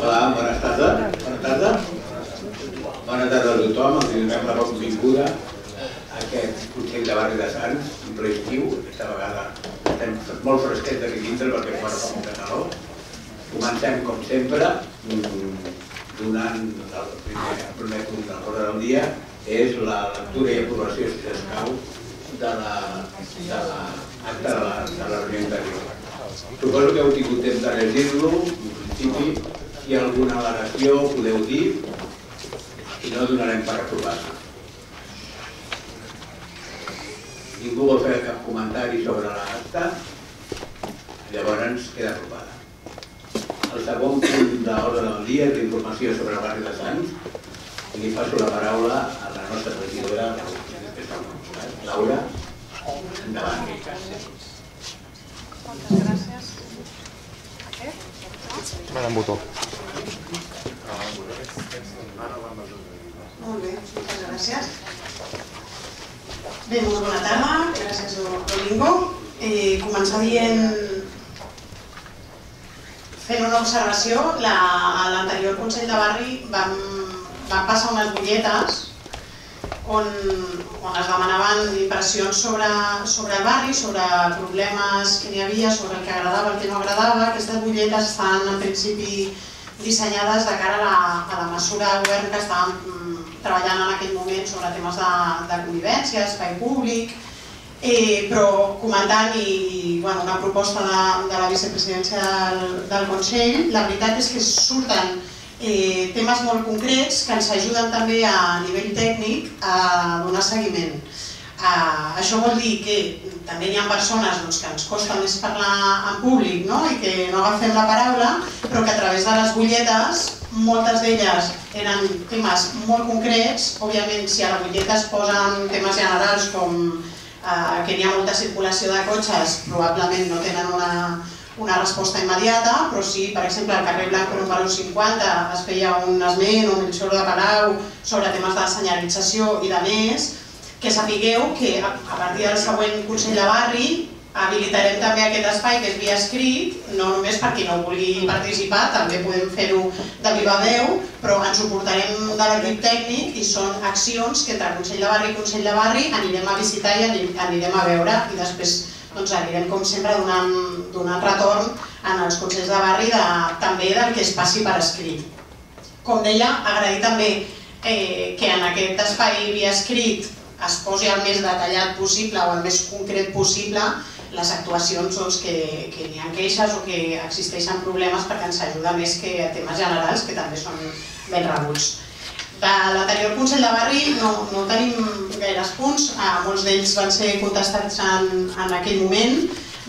Hola, bona tarda. Bona tarda. Bona tarda a tothom. Els donem la benvinguda a aquest Consell de Barri de Sants, un ple estiu. Aquesta vegada estem molt fresquets aquí dintre perquè fora fa molta calor. Comencem, com sempre, donant el primer, el primer punt de l'ordre del dia, és la lectura i aprovació, si s'escau, de la, de la de la, de la reunió anterior. Suposo que heu tingut temps de llegir-lo, en principi, hi ha alguna al·legació podeu dir, i no donarem per aprovada. Ningú vol fer cap comentari sobre l'acta, llavors queda aprovada. El segon punt d'ordre del dia és l'informació sobre el barri de Sants, i li passo la paraula a la nostra regidora, Laura, endavant. Moltes gràcies. Aquest? Madame Botó. Molt bé, moltes gràcies. Bé, molt bona tarda, gràcies Domingo. Eh, començar dient, fent una observació, la, l'anterior Consell de Barri vam, vam passar unes butlletes on, on es demanaven impressions sobre, sobre el barri, sobre problemes que n'hi havia, sobre el que agradava, el que no agradava. Aquestes butlletes estan en principi dissenyades de cara a la, a la mesura de govern que estàvem mm, treballant en aquell moment sobre temes de, de convivència, espai públic, eh, però comentant i bueno, una proposta de, de la vicepresidència del, del Consell, la veritat és que surten eh, temes molt concrets que ens ajuden també a nivell tècnic a donar seguiment. Això vol dir que també hi ha persones doncs, que ens costa més parlar en públic no? i que no agafem la paraula, però que a través de les butlletes, moltes d'elles eren temes molt concrets, òbviament si a la butlleta es posen temes generals com uh, que hi ha molta circulació de cotxes, probablement no tenen una, una resposta immediata, però si, per exemple, al carrer Blanco número 50 es feia un esment o un de Palau sobre temes de senyalització i de més, que sapigueu que a partir del següent Consell de Barri habilitarem també aquest espai que és via escrit, no només per qui no vulgui participar, també podem fer-ho de viva veu, però ens ho portarem de l'equip tècnic i són accions que entre Consell de Barri i Consell de Barri anirem a visitar i anirem a veure i després doncs, anirem com sempre donant, donant retorn en els Consells de Barri de, també del que es passi per escrit. Com deia, agrair també eh, que en aquest espai via escrit es posi el més detallat possible o el més concret possible les actuacions doncs, que, que hi ha queixes o que existeixen problemes perquè ens ajuda més que a temes generals que també són ben rebuts. De l'anterior Consell de Barri no, no tenim gaires punts, eh, molts d'ells van ser contestats en, en aquell moment,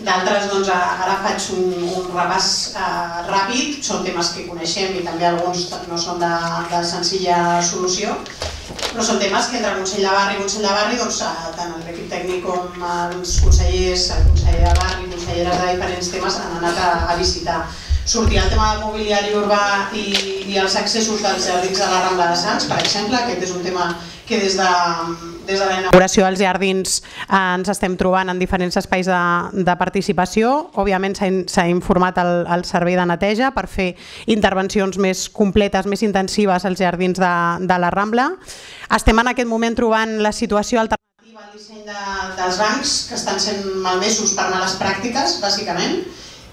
d'altres doncs, ara faig un, un repàs eh, ràpid, són temes que coneixem i també alguns no són de, de senzilla solució, però són temes que entre Consell de Barri i Consell de Barri, doncs, eh, tant l'equip tècnic com els consellers, el conseller de Barri, conselleres de diferents temes han anat a, a visitar. Sortia el tema del mobiliari urbà i, i els accessos dels jardins de la Rambla de Sants, per exemple, aquest és un tema que des de, des de la inauguració dels jardins eh, ens estem trobant en diferents espais de, de participació. Òbviament s'ha informat el, el servei de neteja per fer intervencions més completes, més intensives als jardins de, de la Rambla. Estem en aquest moment trobant la situació alternativa al disseny de, dels bancs que estan sent malmesos per males pràctiques, bàsicament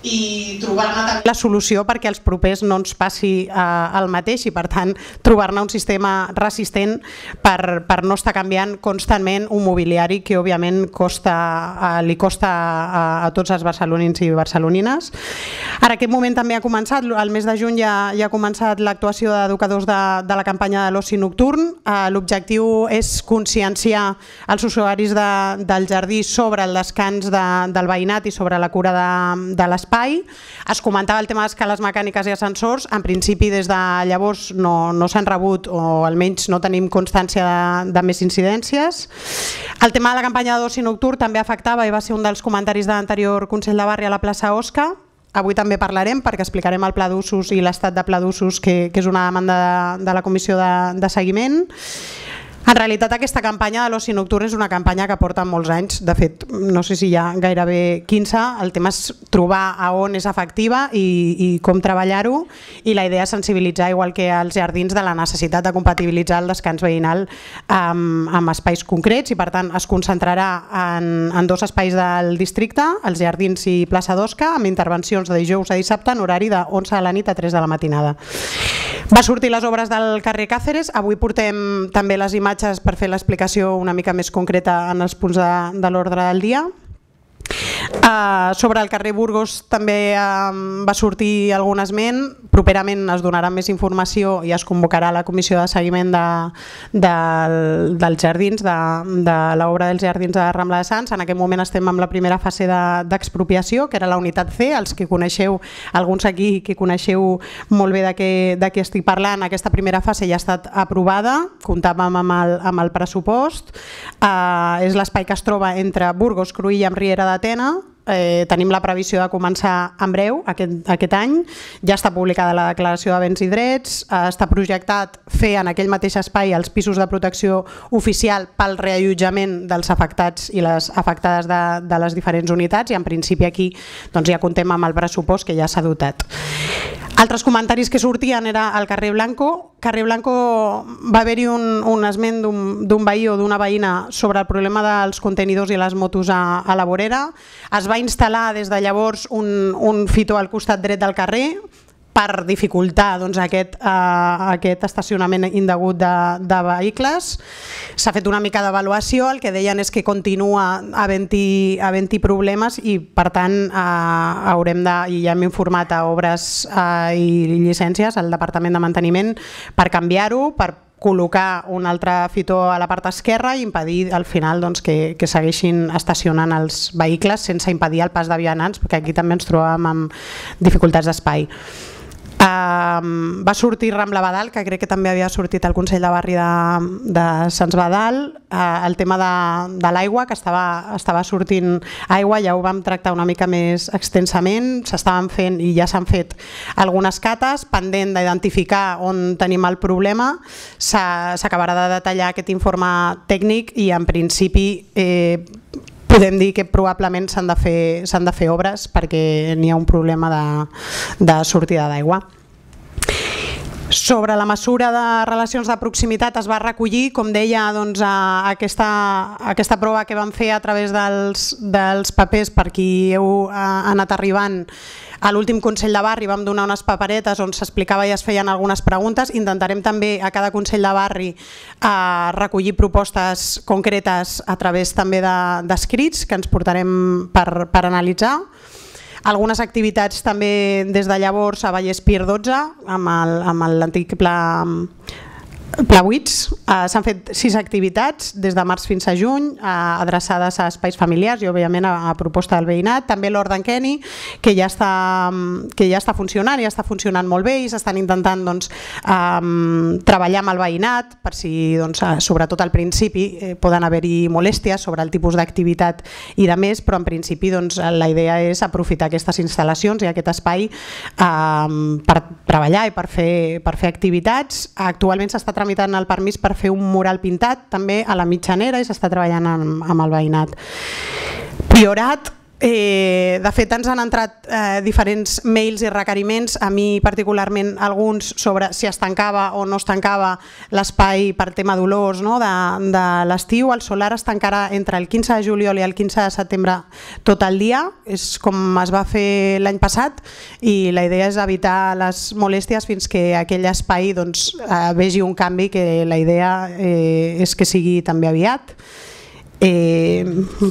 i trobar-ne la solució perquè els propers no ens passi eh, el mateix i per tant trobar-ne un sistema resistent per, per no estar canviant constantment un mobiliari que òbviament costa, eh, li costa a, a tots els barcelonins i barcelonines. Ara aquest moment també ha començat, el mes de juny ja, ja ha començat l'actuació d'educadors de, de la campanya de l'oci nocturn. Eh, L'objectiu és conscienciar els usuaris de, del jardí sobre el descans de, del veïnat i sobre la cura de, de l'espai l'espai. Es comentava el tema d'escales mecàniques i ascensors. En principi, des de llavors no, no s'han rebut o almenys no tenim constància de, de més incidències. El tema de la campanya d'oci nocturn també afectava i va ser un dels comentaris de l'anterior Consell de Barri a la plaça Osca. Avui també parlarem perquè explicarem el pla d'usos i l'estat de pla d'usos que, que és una demanda de, de la comissió de, de seguiment. En realitat aquesta campanya de l'oci nocturn és una campanya que porta molts anys, de fet no sé si hi ha gairebé 15, el tema és trobar a on és efectiva i, i com treballar-ho. I la idea és sensibilitzar igual que als jardins de la necessitat de compatibilitzar el descans veïnal amb, amb espais concrets. I per tant es concentrarà en, en dos espais del districte, els jardins i plaça d'Osca, amb intervencions de dijous a dissabte en horari de 11 de la nit a 3 de la matinada. Va sortir les obres del carrer Càceres, avui portem també les imatges imatges per fer l'explicació una mica més concreta en els punts de, de l'ordre del dia. Uh, sobre el carrer Burgos també va sortir algun esment, properament es donarà més informació i es convocarà la comissió de seguiment de, de, dels jardins, de, de l'obra dels jardins de Rambla de Sants. En aquest moment estem en la primera fase d'expropiació, de, que era la unitat C, els que coneixeu, alguns aquí que coneixeu molt bé de què, de què estic parlant, aquesta primera fase ja ha estat aprovada, comptàvem amb el, amb el pressupost, uh, és l'espai que es troba entre Burgos, Cruïlla i Riera d'Atena, eh, tenim la previsió de començar en breu aquest, aquest any, ja està publicada la declaració de béns i drets, eh, està projectat fer en aquell mateix espai els pisos de protecció oficial pel reallotjament dels afectats i les afectades de, de les diferents unitats i en principi aquí doncs, ja contem amb el pressupost que ja s'ha dotat. Altres comentaris que sortien era al carrer Blanco. Carrer Blanco va haver-hi un, un esment d'un veí o d'una veïna sobre el problema dels contenidors i les motos a, a la vorera. Es va instal·lar des de llavors un, un fito al costat dret del carrer per dificultar doncs, aquest, uh, aquest estacionament indegut de, de vehicles. S'ha fet una mica d'avaluació, el que deien és que continua havent-hi havent problemes i per tant uh, haurem de, i ja hem informat a obres uh, i llicències al Departament de Manteniment per canviar-ho, per col·locar un altre fitó a la part esquerra i impedir al final doncs, que, que segueixin estacionant els vehicles sense impedir el pas de vianants, perquè aquí també ens trobàvem amb dificultats d'espai. Um, va sortir Rambla Badal, que crec que també havia sortit al Consell de Barri de, de Sants Badal, uh, el tema de, de l'aigua, que estava, estava sortint aigua, ja ho vam tractar una mica més extensament, s'estaven fent i ja s'han fet algunes cates, pendent d'identificar on tenim el problema, s'acabarà de detallar aquest informe tècnic i en principi eh, podem dir que probablement s'han de, fer, de fer obres perquè n'hi ha un problema de, de sortida d'aigua. Sobre la mesura de relacions de proximitat es va recollir, com deia, doncs, a aquesta, aquesta prova que vam fer a través dels, dels papers per qui heu anat arribant a l'últim Consell de Barri vam donar unes paperetes on s'explicava i es feien algunes preguntes. Intentarem també a cada Consell de Barri eh, recollir propostes concretes a través també d'escrits de, que ens portarem per, per analitzar. Algunes activitats també des de llavors a Vallespir 12 amb l'antic pla Pla Buits, uh, s'han fet sis activitats des de març fins a juny uh, adreçades a espais familiars i òbviament a, proposta del veïnat. També l'Orden Kenny, que ja està, que ja està funcionant, ja està funcionant molt bé i s'estan intentant doncs, um, treballar amb el veïnat per si, doncs, uh, sobretot al principi, eh, poden haver-hi molèsties sobre el tipus d'activitat i de més, però en principi doncs, la idea és aprofitar aquestes instal·lacions i aquest espai um, per treballar i per fer, per fer activitats. Actualment s'està tramitant el permís per fer un mural pintat també a la mitjanera i s'està treballant amb, amb el veïnat. Priorat, Eh, de fet, ens han entrat eh, diferents mails i requeriments, a mi particularment alguns sobre si es tancava o no es tancava l'espai per tema dolors no? de, de l'estiu. El solar es tancarà entre el 15 de juliol i el 15 de setembre tot el dia, és com es va fer l'any passat i la idea és evitar les molèsties fins que aquell espai doncs, eh, vegi un canvi que la idea eh, és que sigui també aviat. Eh,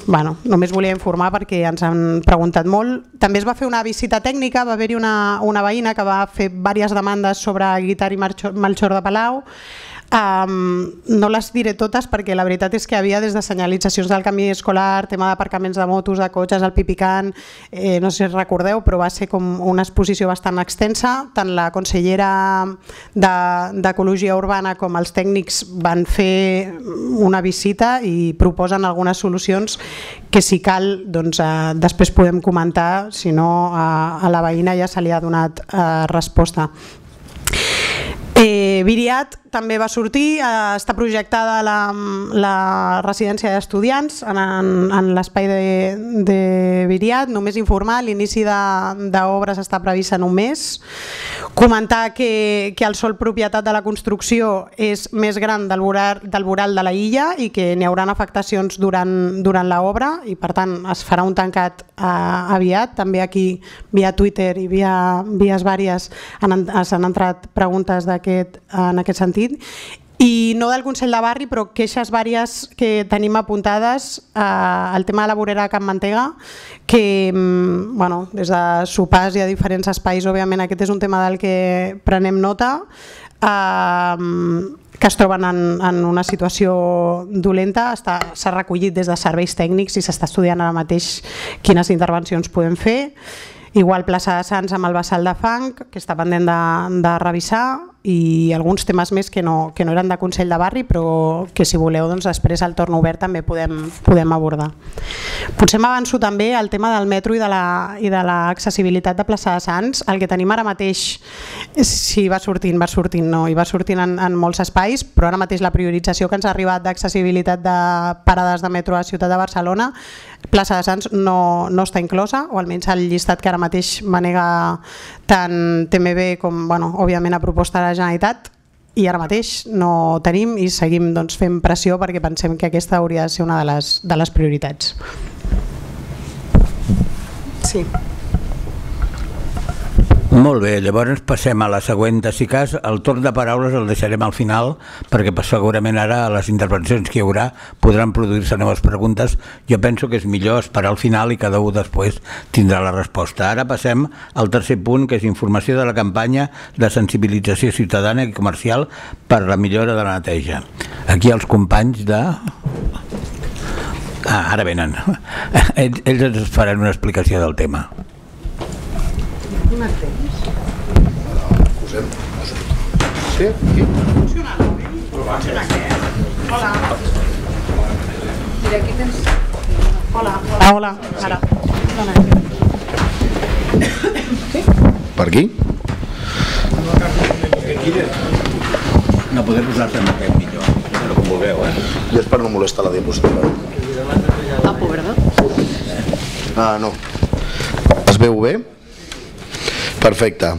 bueno, només volia informar perquè ens han preguntat molt. També es va fer una visita tècnica, va haver-hi una, una veïna que va fer diverses demandes sobre Guitar i Malxor de Palau Um, no les diré totes perquè la veritat és que havia des de senyalitzacions del camí escolar, tema d'aparcaments de motos, de cotxes, el pipicant, eh, no sé si recordeu, però va ser com una exposició bastant extensa. Tant la consellera d'Ecologia de, Urbana com els tècnics van fer una visita i proposen algunes solucions que si cal doncs, eh, després podem comentar, si no a, a la veïna ja se li ha donat eh, resposta. Eh, Viriat també va sortir, eh, està projectada la, la residència d'estudiants en, en, en l'espai de, de Viriat, només informar, l'inici d'obres està previst en un mes, comentar que, que el sol propietat de la construcció és més gran del voral, del voral de la illa i que n'hi haurà afectacions durant, durant l'obra i per tant es farà un tancat eh, aviat, també aquí via Twitter i via vies vàries s'han entrat preguntes aquest, en aquest sentit i no del Consell de Barri, però queixes vàries que tenim apuntades eh, al tema de la vorera de Can Mantega, que mm, bueno, des de sopars i a diferents espais, òbviament aquest és un tema del que prenem nota, eh, que es troben en, en una situació dolenta, s'ha recollit des de serveis tècnics i s'està estudiant ara mateix quines intervencions podem fer. Igual plaça de Sants amb el vessal de fang, que està pendent de, de revisar, i alguns temes més que no, que no eren de Consell de Barri però que si voleu doncs, després al torn obert també podem, podem abordar. Potser m'avanço també al tema del metro i de l'accessibilitat la, de plaça de Sants. El que tenim ara mateix, si va sortint, va sortint, no, i va sortint en, en molts espais, però ara mateix la priorització que ens ha arribat d'accessibilitat de parades de metro a la ciutat de Barcelona, plaça de Sants no, no està inclosa, o almenys el llistat que ara mateix manega tant TMB com, bueno, òbviament a proposta de la Generalitat i ara mateix no tenim i seguim doncs, fent pressió perquè pensem que aquesta hauria de ser una de les, de les prioritats. Sí. Molt bé, llavors passem a la següent. Si cas, el torn de paraules el deixarem al final perquè segurament ara a les intervencions que hi haurà podran produir-se noves preguntes. Jo penso que és millor esperar al final i cada un després tindrà la resposta. Ara passem al tercer punt, que és informació de la campanya de sensibilització ciutadana i comercial per la millora de la neteja. Aquí els companys de... Ah, ara venen. Ells, ens faran una explicació del tema. Posem. Sí, aquí. Funciona Funciona? Hola. Mira, aquí tens... Hola, hola, hola. Ara. Per aquí? No poder posar-te en aquest millor, però com vulgueu, eh? I és per no molestar la diapositiva. Papo, ¿verdad? Ah, no. Es veu bé? Perfecte.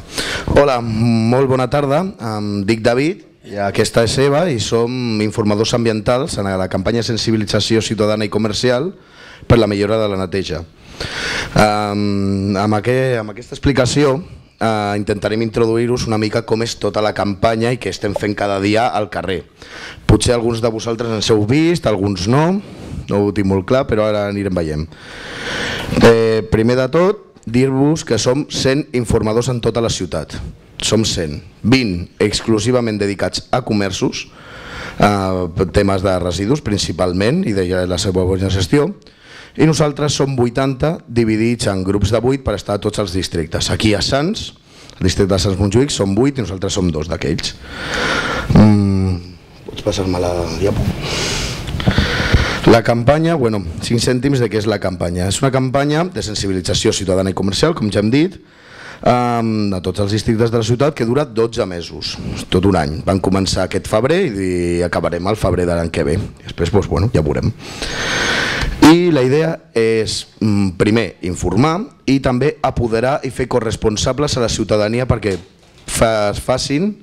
Hola, molt bona tarda. Em dic David, i aquesta és Eva i som informadors ambientals en la campanya de sensibilització ciutadana i comercial per la millora de la neteja. Um, amb, aquest, amb aquesta explicació uh, intentarem introduir-vos una mica com és tota la campanya i què estem fent cada dia al carrer. Potser alguns de vosaltres ens heu vist, alguns no, no ho tinc molt clar, però ara anirem veient. Eh, primer de tot, dir-vos que som 100 informadors en tota la ciutat. Som 100, 20 exclusivament dedicats a comerços, a temes de residus principalment i de la seva bona gestió, i nosaltres som 80 dividits en grups de 8 per estar a tots els districtes. Aquí a Sants, el districte de Sants Montjuïc, som 8 i nosaltres som dos d'aquells. Mm, pots passar-me la diapo? La campanya, bueno, 5 cèntims de què és la campanya. És una campanya de sensibilització ciutadana i comercial, com ja hem dit, a tots els districtes de la ciutat que dura 12 mesos, tot un any. Van començar aquest febrer i acabarem al febrer de l'any que ve. Després, doncs, bueno, ja veurem. I la idea és, mm, primer, informar i també apoderar i fer corresponsables a la ciutadania perquè facin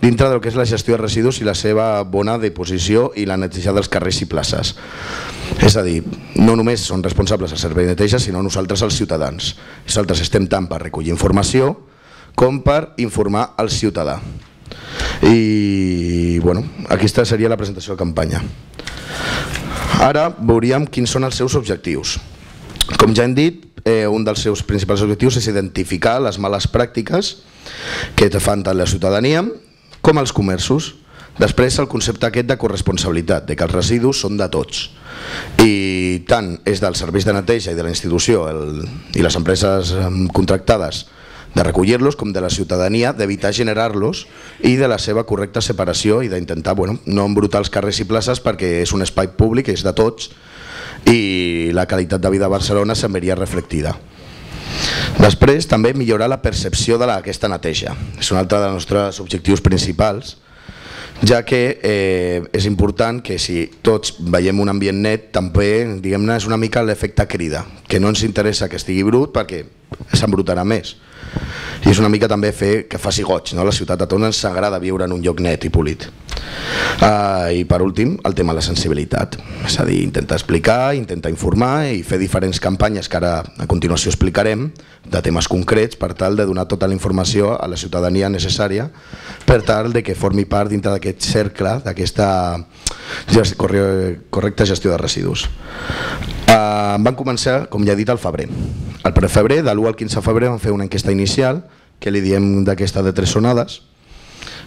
dintre del que és la gestió de residus i la seva bona deposició i la neteja dels carrers i places. És a dir, no només són responsables el servei de neteja, sinó nosaltres els ciutadans. Nosaltres estem tant per recollir informació com per informar al ciutadà. I bueno, aquesta seria la presentació de campanya. Ara veuríem quins són els seus objectius. Com ja hem dit, eh, un dels seus principals objectius és identificar les males pràctiques que fan tant la ciutadania com els comerços. Després el concepte aquest de corresponsabilitat, de que els residus són de tots. I tant és dels serveis de neteja i de la institució el, i les empreses contractades de recollir-los com de la ciutadania, d'evitar generar-los i de la seva correcta separació i d'intentar bueno, no embrutar els carrers i places perquè és un espai públic, és de tots i la qualitat de vida a Barcelona se'n veria reflectida. Després, també millorar la percepció d'aquesta neteja. És un altre dels nostres objectius principals ja que eh, és important que si tots veiem un ambient net, també diguem-ne és una mica l'efecte crida, que no ens interessa que estigui brut perquè s'embrutarà més. I és una mica també fer que faci goig, no? la ciutat de Tona ens agrada viure en un lloc net i polit. Uh, I per últim, el tema de la sensibilitat, és a dir, intentar explicar, intentar informar i fer diferents campanyes que ara a continuació explicarem, de temes concrets per tal de donar tota la informació a la ciutadania necessària per tal de que formi part dintre d'aquest cercle, d'aquesta correcta gestió de residus. Uh, van començar, com ja he dit, al febrer. El febrer, de l'1 al 15 de febrer, vam fer una enquesta inicial, que li diem d'aquesta de tres sonades,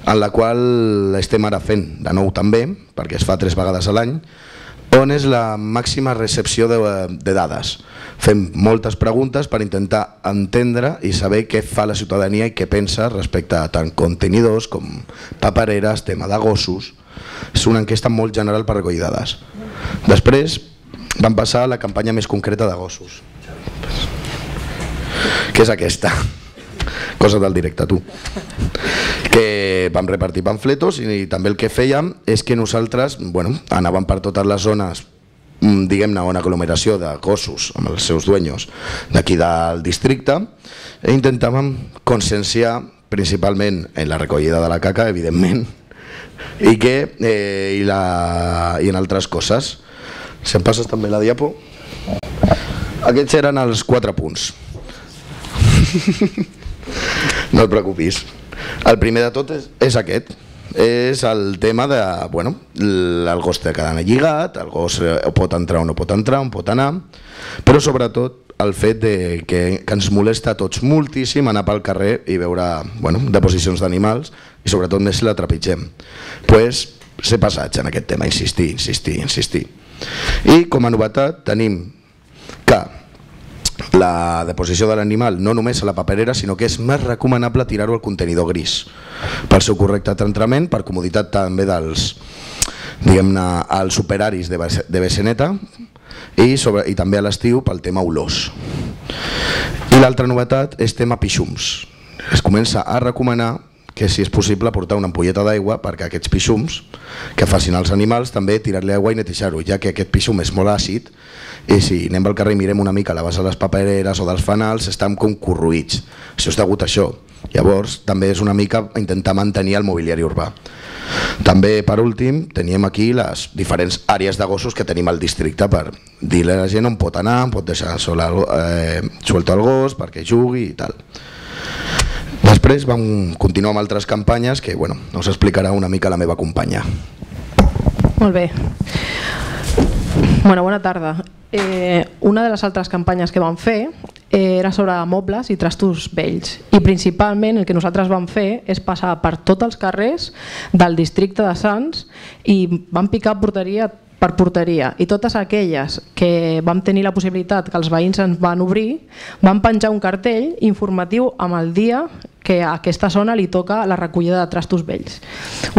en la qual estem ara fent de nou també, perquè es fa tres vegades a l'any, on és la màxima recepció de, de dades. Fem moltes preguntes per intentar entendre i saber què fa la ciutadania i què pensa respecte a tant contenidors com papereres, tema de gossos. És una enquesta molt general per recollir dades. Després vam passar a la campanya més concreta de gossos, que és aquesta cosa del directe tu. Que vam repartir pamfletos i també el que fèiem és que nosaltres bueno, anàvem per totes les zones mm, diguem-ne una aglomeració de gossos amb els seus dueños d'aquí del districte e intentàvem conscienciar principalment en la recollida de la caca evidentment i que eh, i, la, i en altres coses. Si em passes també la diapo. Aquests eren els quatre punts no et preocupis. El primer de tot és, és aquest, és el tema de, bueno, el gos té anar lligat, el gos eh, pot entrar o no pot entrar, on pot anar, però sobretot el fet de que, que ens molesta a tots moltíssim anar pel carrer i veure bueno, deposicions d'animals i sobretot més si la trepitgem. pues, ser passats en aquest tema, insistir, insistir, insistir. I com a novetat tenim que la deposició de l'animal no només a la paperera, sinó que és més recomanable tirar-ho al contenidor gris pel seu correcte trentament, per comoditat també dels diguem-ne als superaris de, de Beseneta i, sobre, i també a l'estiu pel tema olors. I l'altra novetat és tema pixums. Es comença a recomanar que si és possible portar una ampolleta d'aigua perquè aquests pixums que facin els animals també tirar-li aigua i netejar-ho, ja que aquest pixum és molt àcid i si anem pel carrer i mirem una mica la base de les papereres o dels fanals estan com corruïts, això és degut a això. Llavors també és una mica intentar mantenir el mobiliari urbà. També per últim teníem aquí les diferents àrees de gossos que tenim al districte per dir-li a la gent on pot anar, on pot deixar sola, eh, suelto el gos perquè jugui i tal. Després vam continuar amb altres campanyes que bueno, us explicarà una mica la meva companya. Molt bé. Bueno, bona tarda. Eh, una de les altres campanyes que vam fer eh, era sobre mobles i trastos vells. I principalment el que nosaltres vam fer és passar per tots els carrers del districte de Sants i vam picar porteria per porteria. I totes aquelles que vam tenir la possibilitat que els veïns ens van obrir van penjar un cartell informatiu amb el dia que a aquesta zona li toca la recollida de trastos vells.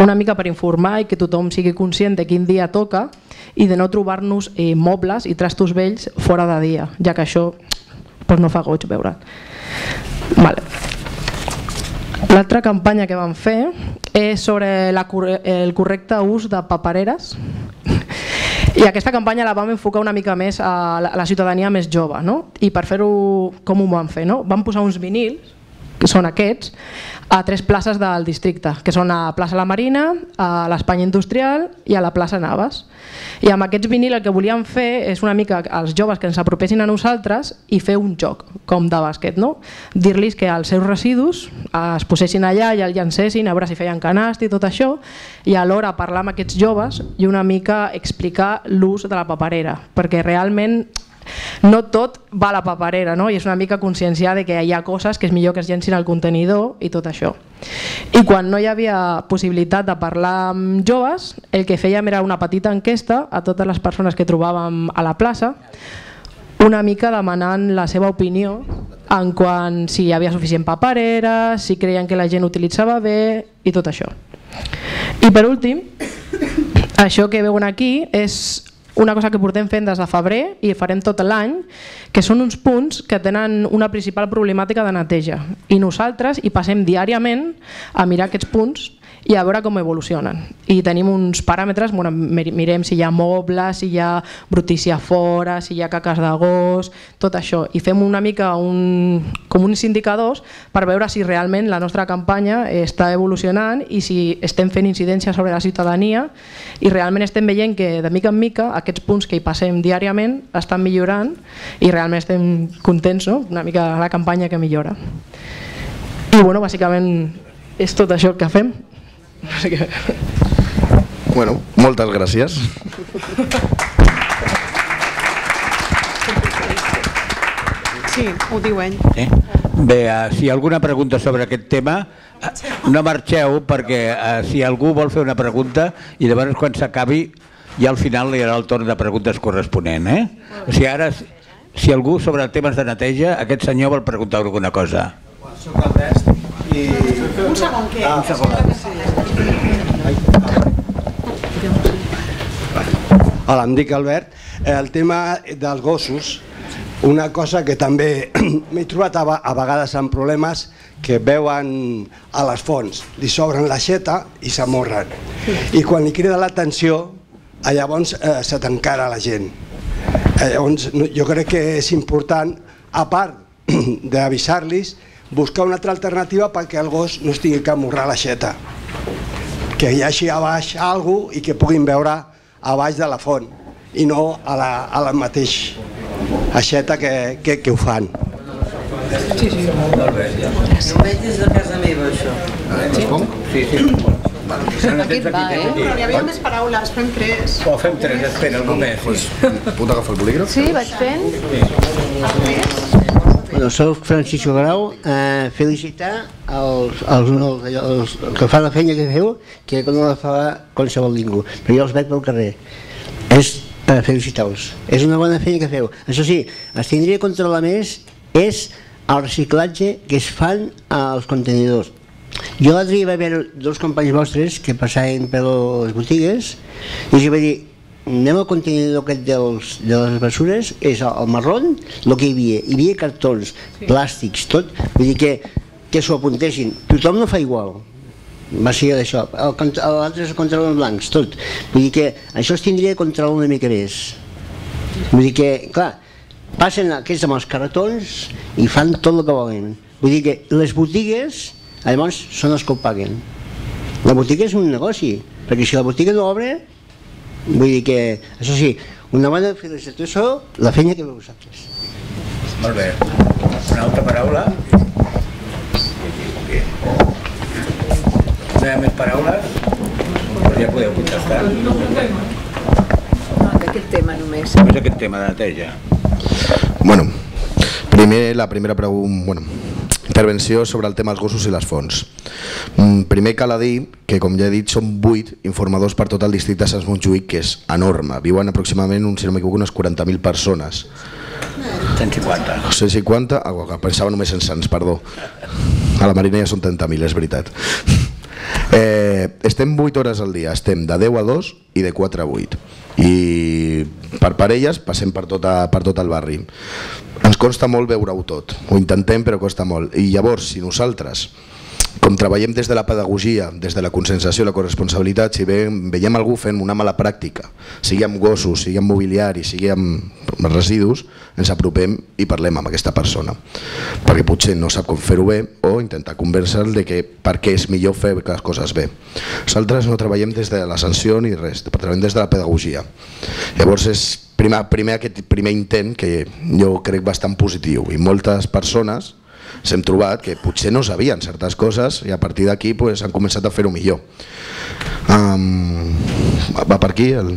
Una mica per informar i que tothom sigui conscient de quin dia toca i de no trobar-nos eh, mobles i trastos vells fora de dia, ja que això pues, no fa goig veure. Vale. L'altra campanya que vam fer és sobre la, el correcte ús de papereres i aquesta campanya la vam enfocar una mica més a la, a la ciutadania més jove no? i per fer-ho com ho vam fer? No? Vam posar uns vinils que són aquests, a tres places del districte, que són a plaça La Marina, a l'Espanya Industrial i a la plaça Naves. I amb aquests vinil el que volíem fer és una mica als joves que ens apropessin a nosaltres i fer un joc, com de bàsquet, no? Dir-los que els seus residus es posessin allà i el llancessin, a veure si feien canast i tot això, i alhora parlar amb aquests joves i una mica explicar l'ús de la paperera, perquè realment no tot va a la paperera no? i és una mica conscienciar de que hi ha coses que és millor que es llencin al contenidor i tot això. I quan no hi havia possibilitat de parlar amb joves, el que fèiem era una petita enquesta a totes les persones que trobàvem a la plaça, una mica demanant la seva opinió en quant si hi havia suficient paperera, si creien que la gent utilitzava bé i tot això. I per últim, això que veuen aquí és una cosa que portem fent des de febrer i farem tot l'any, que són uns punts que tenen una principal problemàtica de neteja. I nosaltres hi passem diàriament a mirar aquests punts i a veure com evolucionen. I tenim uns paràmetres, bueno, mirem si hi ha mobles, si hi ha brutícia fora, si hi ha caques de gos, tot això. I fem una mica un, com uns indicadors per veure si realment la nostra campanya està evolucionant i si estem fent incidència sobre la ciutadania i realment estem veient que de mica en mica aquests punts que hi passem diàriament estan millorant i realment estem contents, no? una mica la campanya que millora. I bueno, bàsicament és tot això el que fem. Bueno, moltes gràcies. Sí, ho diu ell. Sí? Bé, uh, si hi ha alguna pregunta sobre aquest tema, uh, no marxeu perquè uh, si algú vol fer una pregunta i llavors quan s'acabi ja al final hi haurà el torn de preguntes corresponent. Eh? O sigui, ara, si algú sobre temes de neteja, aquest senyor vol preguntar alguna cosa. Soc Albert i... Un segon, què? Ah, un segon. Hola, em dic Albert. El tema dels gossos, una cosa que també m'he trobat a, a vegades amb problemes que veuen a les fonts, li s'obren l'aixeta i s'amorren. I quan li crida l'atenció, llavors eh, se t'encara la gent. Eh, llavors, jo crec que és important, a part d'avisar-los, buscar una altra alternativa perquè el gos no estigui que amorrar l'aixeta. Que hi hagi a baix alguna i que puguin veure a baix de la font i no a la, a la mateix aixeta que, que, que ho fan. Sí, sí. Ho veig des de casa meva, això. Sí? Sí, sí. Aquest va, eh? Hi havia més paraules, fem tres. O fem tres, espera, algú més. Puc agafar el bolígraf? Sí, vaig fent. Bueno, soc Francisco Grau, eh, felicitar els, els, els, els, els que fan la feina que feu, que no la fa qualsevol ningú, però jo els veig pel carrer. És per felicitar-los. És una bona feina que feu. Això sí, es tindria que controlar més és el reciclatge que es fan als contenidors. Jo l'altre dia va haver dos companys vostres que passaven per les botigues i els vaig dir, anem al contenidor aquest dels, de les bessures, és el, el marron, el que hi havia. Hi havia cartons, sí. plàstics, tot. Vull dir que, que s'ho apuntessin. Tothom no fa igual. Va ser d'això. L'altre és contra els blancs, tot. Vull dir que això es tindria de controlar una mica més. Vull dir que, clar, passen aquests amb els cartons i fan tot el que volen. Vull dir que les botigues, llavors, són els que ho paguen. La botiga és un negoci, perquè si la botiga no obre, Vull dir que, això sí, una bona felicitació la feina que veu vosaltres. Molt bé. Una altra paraula? No hi ha més paraules? Doncs ja podeu contestar. No, d'aquest tema només. Només aquest tema de neteja. Bueno, primer, la primera pregunta, bueno, intervenció sobre el tema dels gossos i les fonts. Mm, primer cal dir que, com ja he dit, són 8 informadors per tot el districte de Sants Montjuïc, que és enorme. Viuen aproximadament, si no m'equivoco, unes 40.000 persones. 150. 150? Ah, pensava només en Sants, perdó. A la Marina ja són 30.000, és veritat. Eh, estem 8 hores al dia, estem de 10 a 2 i de 4 a 8 i per parelles passem per, tota, per tot el barri. Ens costa molt veure-ho tot, ho intentem però costa molt. I llavors si nosaltres com treballem des de la pedagogia, des de la conscienciació i la corresponsabilitat, si ve, veiem algú fent una mala pràctica, sigui amb gossos, sigui amb mobiliari, sigui amb residus, ens apropem i parlem amb aquesta persona. Perquè potser no sap com fer-ho bé o intentar convèncer de que per què és millor fer les coses bé. Nosaltres no treballem des de la sanció ni res, treballem des de la pedagogia. Llavors és primer, primer aquest primer intent que jo crec bastant positiu i moltes persones s'hem trobat que potser no sabien certes coses i a partir d'aquí pues, han començat a fer-ho millor. Um, va per aquí? El...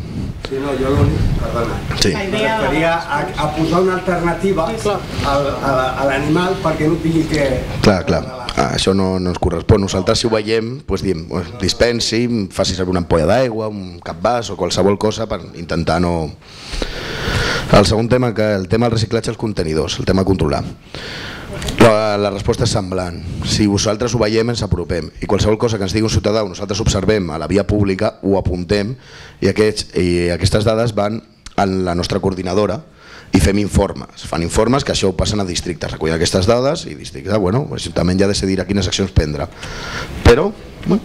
Sí, no, jo l'únic, perdona, sí. referia a, a posar una alternativa al, a l'animal perquè no tingui que... Clar, clar. Ah, això no, no ens correspon. Nosaltres si ho veiem pues, diem, dispensi, faci servir una ampolla d'aigua, un cap vas o qualsevol cosa per intentar no... El segon tema, que el tema del reciclatge als contenidors, el tema controlar. La, la resposta és semblant. Si vosaltres ho veiem, ens apropem. I qualsevol cosa que ens digui un ciutadà o nosaltres observem a la via pública, ho apuntem i, aquests, i aquestes dades van a la nostra coordinadora i fem informes. Fan informes que això ho passen a districtes, recullen aquestes dades i districte, bueno, l'Ajuntament ja decidirà quines accions prendre. Però, bueno,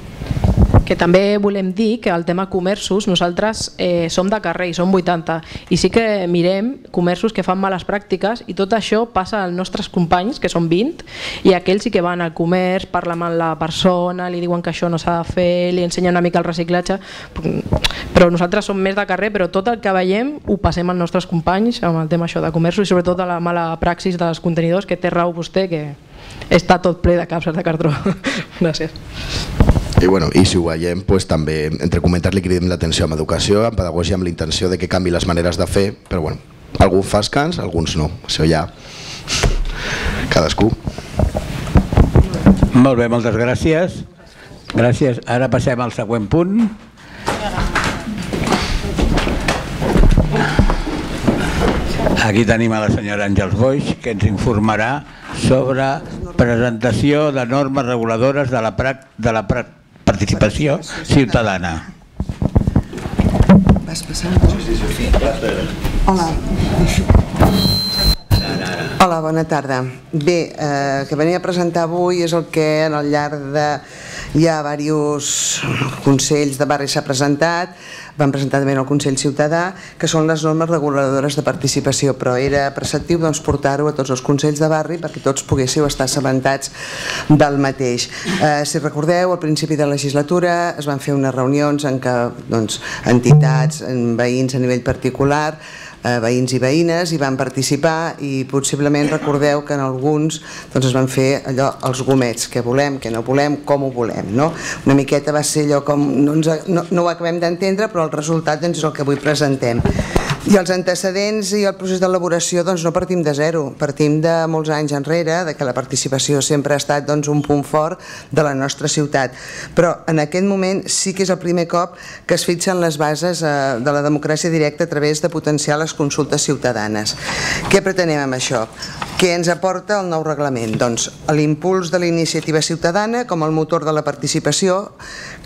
Que també volem dir que el tema comerços, nosaltres eh, som de carrer i som 80 i sí que mirem comerços que fan males pràctiques i tot això passa als nostres companys, que són 20, i aquells sí que van al comerç, parlen amb la persona, li diuen que això no s'ha de fer, li ensenyen una mica el reciclatge, però nosaltres som més de carrer, però tot el que veiem ho passem als nostres companys amb el tema això de comerços i sobretot a la mala praxis dels contenidors, que té raó vostè que està tot ple de capses de cartró. Gràcies. I, bueno, I si ho veiem, pues, també entre comentars li cridem l'atenció amb educació, amb pedagogia, amb la intenció de que canvi les maneres de fer, però bueno, algú fa escans, alguns no. Això ja cadascú. Molt bé, moltes gràcies. Gràcies. Ara passem al següent punt. Aquí tenim a la senyora Àngels Boix, que ens informarà sobre presentació de normes reguladores de la, prac, de la prac, participació ciutadana. Vas passant? Hola. Hola, bona tarda. Bé, eh, que venia a presentar avui és el que en el llarg de ja diversos consells de barri s'ha presentat, van presentar també el Consell Ciutadà, que són les normes reguladores de participació, però era preceptiu doncs, portar-ho a tots els consells de barri perquè tots poguéssiu estar assabentats del mateix. Eh, si recordeu, al principi de la legislatura es van fer unes reunions en què doncs, entitats, en veïns a nivell particular, eh, veïns i veïnes i van participar i possiblement recordeu que en alguns doncs, es van fer allò els gomets, què volem, què no volem, com ho volem. No? Una miqueta va ser allò com, no, ens, no, no ho acabem d'entendre però el resultat doncs, és el que avui presentem. I els antecedents i el procés d'elaboració doncs, no partim de zero, partim de molts anys enrere, de que la participació sempre ha estat doncs, un punt fort de la nostra ciutat. Però en aquest moment sí que és el primer cop que es fixen les bases eh, de la democràcia directa a través de potenciar les consultes ciutadanes. Què pretenem amb això? Què ens aporta el nou reglament? Doncs l'impuls de la iniciativa ciutadana com el motor de la participació,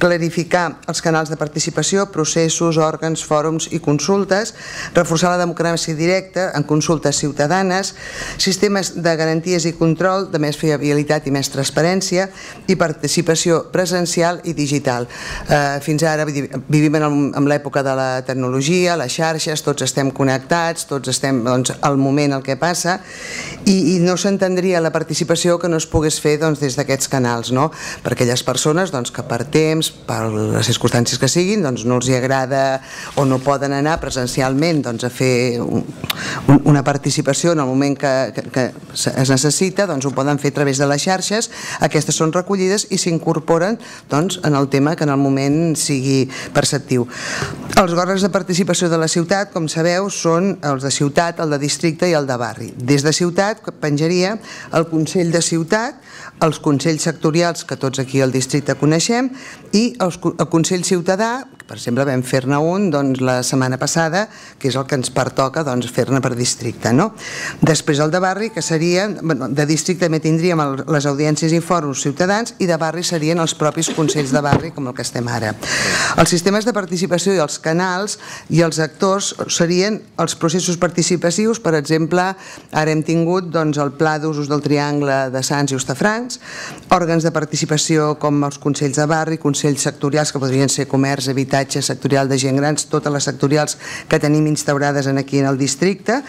clarificar els canals de participació, processos, òrgans, fòrums i consultes, reforçar la democràcia directa en consultes ciutadanes, sistemes de garanties i control de més fiabilitat i més transparència i participació presencial i digital. Eh, fins ara vivim en, l'època de la tecnologia, les xarxes, tots estem connectats, tots estem doncs, al moment el que passa i, i no s'entendria la participació que no es pogués fer doncs, des d'aquests canals, no? per aquelles persones doncs, que per temps, per les circumstàncies que siguin, doncs, no els hi agrada o no poden anar presencialment doncs, a fer un, una participació en el moment que, que, que es necessita, doncs ho poden fer a través de les xarxes, aquestes són recollides i s'incorporen doncs, en el tema que en el moment sigui perceptiu. Els òrgans de participació de la ciutat, com sabeu, són els de ciutat, el de districte i el de barri. Des de ciutat penjaria el Consell de Ciutat, els Consells sectorials, que tots aquí al districte coneixem, i el Consell Ciutadà, per exemple, vam fer-ne un doncs, la setmana passada, que és el que ens pertoca doncs, fer-ne per districte. No? Després el de barri, que seria, bueno, de districte també tindríem el, les audiències i fòrums ciutadans i de barri serien els propis consells de barri com el que estem ara. Els sistemes de participació i els canals i els actors serien els processos participatius, per exemple, ara hem tingut doncs, el pla d'usos del triangle de Sants i Ostafrancs, òrgans de participació com els consells de barri, consells sectorials que podrien ser comerç, habitatge, habitatge sectorial de gent grans, totes les sectorials que tenim instaurades en aquí en el districte,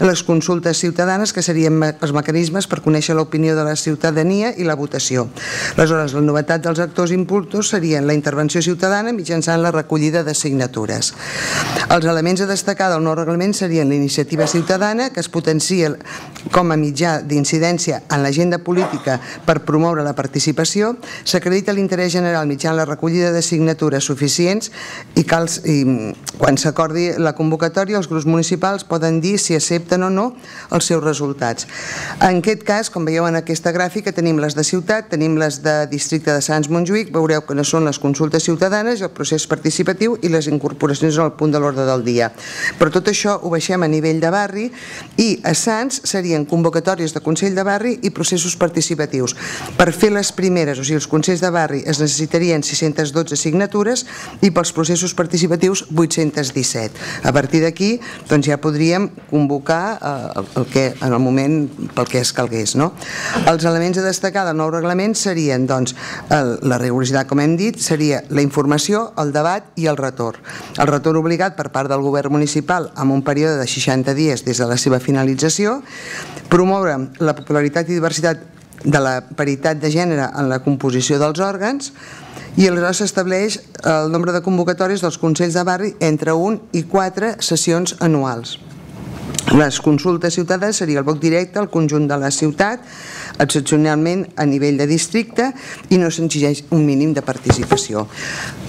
les consultes ciutadanes, que serien els mecanismes per conèixer l'opinió de la ciutadania i la votació. Aleshores, la novetat dels actors impulsos serien la intervenció ciutadana mitjançant la recollida de signatures. Els elements a destacar del nou reglament serien la iniciativa ciutadana, que es potencia com a mitjà d'incidència en l'agenda política per promoure la participació, s'acredita l'interès general mitjançant la recollida de signatures suficients i, cal, i quan s'acordi la convocatòria els grups municipals poden dir si accepten o no els seus resultats. En aquest cas, com veieu en aquesta gràfica, tenim les de ciutat, tenim les de districte de Sants Montjuïc, veureu que no són les consultes ciutadanes, el procés participatiu i les incorporacions al punt de l'ordre del dia. Però tot això ho baixem a nivell de barri i a Sants serien convocatòries de Consell de Barri i processos participatius. Per fer les primeres, o sigui, els Consells de Barri es necessitarien 612 signatures i pels dels processos participatius 817. A partir d'aquí doncs ja podríem convocar eh, el, que en el moment pel que es calgués. No? Els elements a destacar del nou reglament serien doncs, el, la rigorositat, com hem dit, seria la informació, el debat i el retorn. El retorn obligat per part del govern municipal amb un període de 60 dies des de la seva finalització, promoure la popularitat i diversitat de la paritat de gènere en la composició dels òrgans i aleshores s'estableix el nombre de convocatòries dels Consells de Barri entre 1 i 4 sessions anuals. Les consultes ciutadanes seria el vot directe al conjunt de la ciutat, excepcionalment a nivell de districte i no s'exigeix un mínim de participació.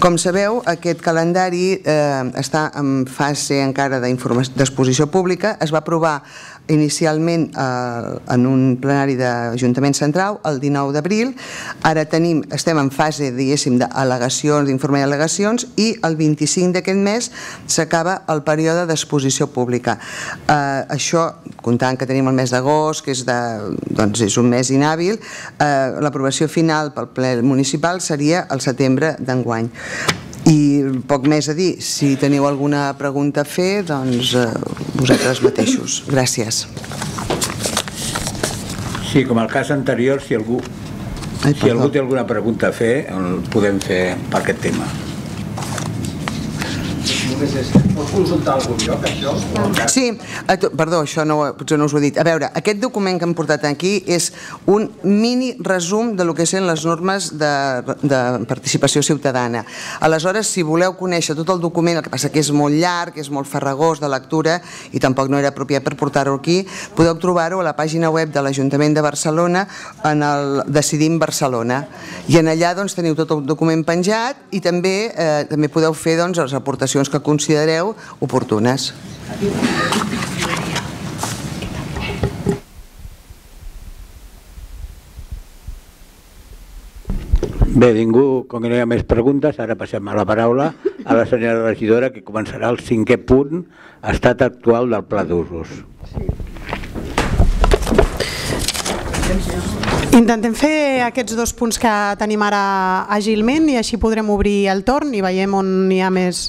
Com sabeu, aquest calendari eh, està en fase encara d'exposició pública, es va aprovar inicialment eh, en un plenari d'Ajuntament Central el 19 d'abril, ara tenim, estem en fase diguéssim d'al·legacions, d'informe d'al·legacions i el 25 d'aquest mes s'acaba el període d'exposició pública. Eh, això, comptant que tenim el mes d'agost, que és, de, doncs és un mes inhàbil, eh, l'aprovació final pel ple municipal seria el setembre d'enguany. Poc més a dir, si teniu alguna pregunta a fer, doncs eh, vosaltres mateixos. Gràcies. Sí, com el cas anterior, si algú, Ai, si algú té alguna pregunta a fer, el podem fer per aquest tema. Pots consultar algun lloc, això? Sí, tu- perdó, això no, potser no us ho he dit. A veure, aquest document que hem portat aquí és un mini resum de lo que són les normes de, de participació ciutadana. Aleshores, si voleu conèixer tot el document, el que passa que és molt llarg, és molt farragós de lectura i tampoc no era apropiat per portar-ho aquí, podeu trobar-ho a la pàgina web de l'Ajuntament de Barcelona en el Decidim Barcelona. I en allà doncs, teniu tot el document penjat i també eh, també podeu fer doncs, les aportacions que considereu oportunes. Bé, ningú, com que no hi ha més preguntes, ara passem a la paraula a la senyora regidora que començarà el cinquè punt, estat actual del pla d'usos. Intentem fer aquests dos punts que tenim ara àgilment i així podrem obrir el torn i veiem on hi ha més,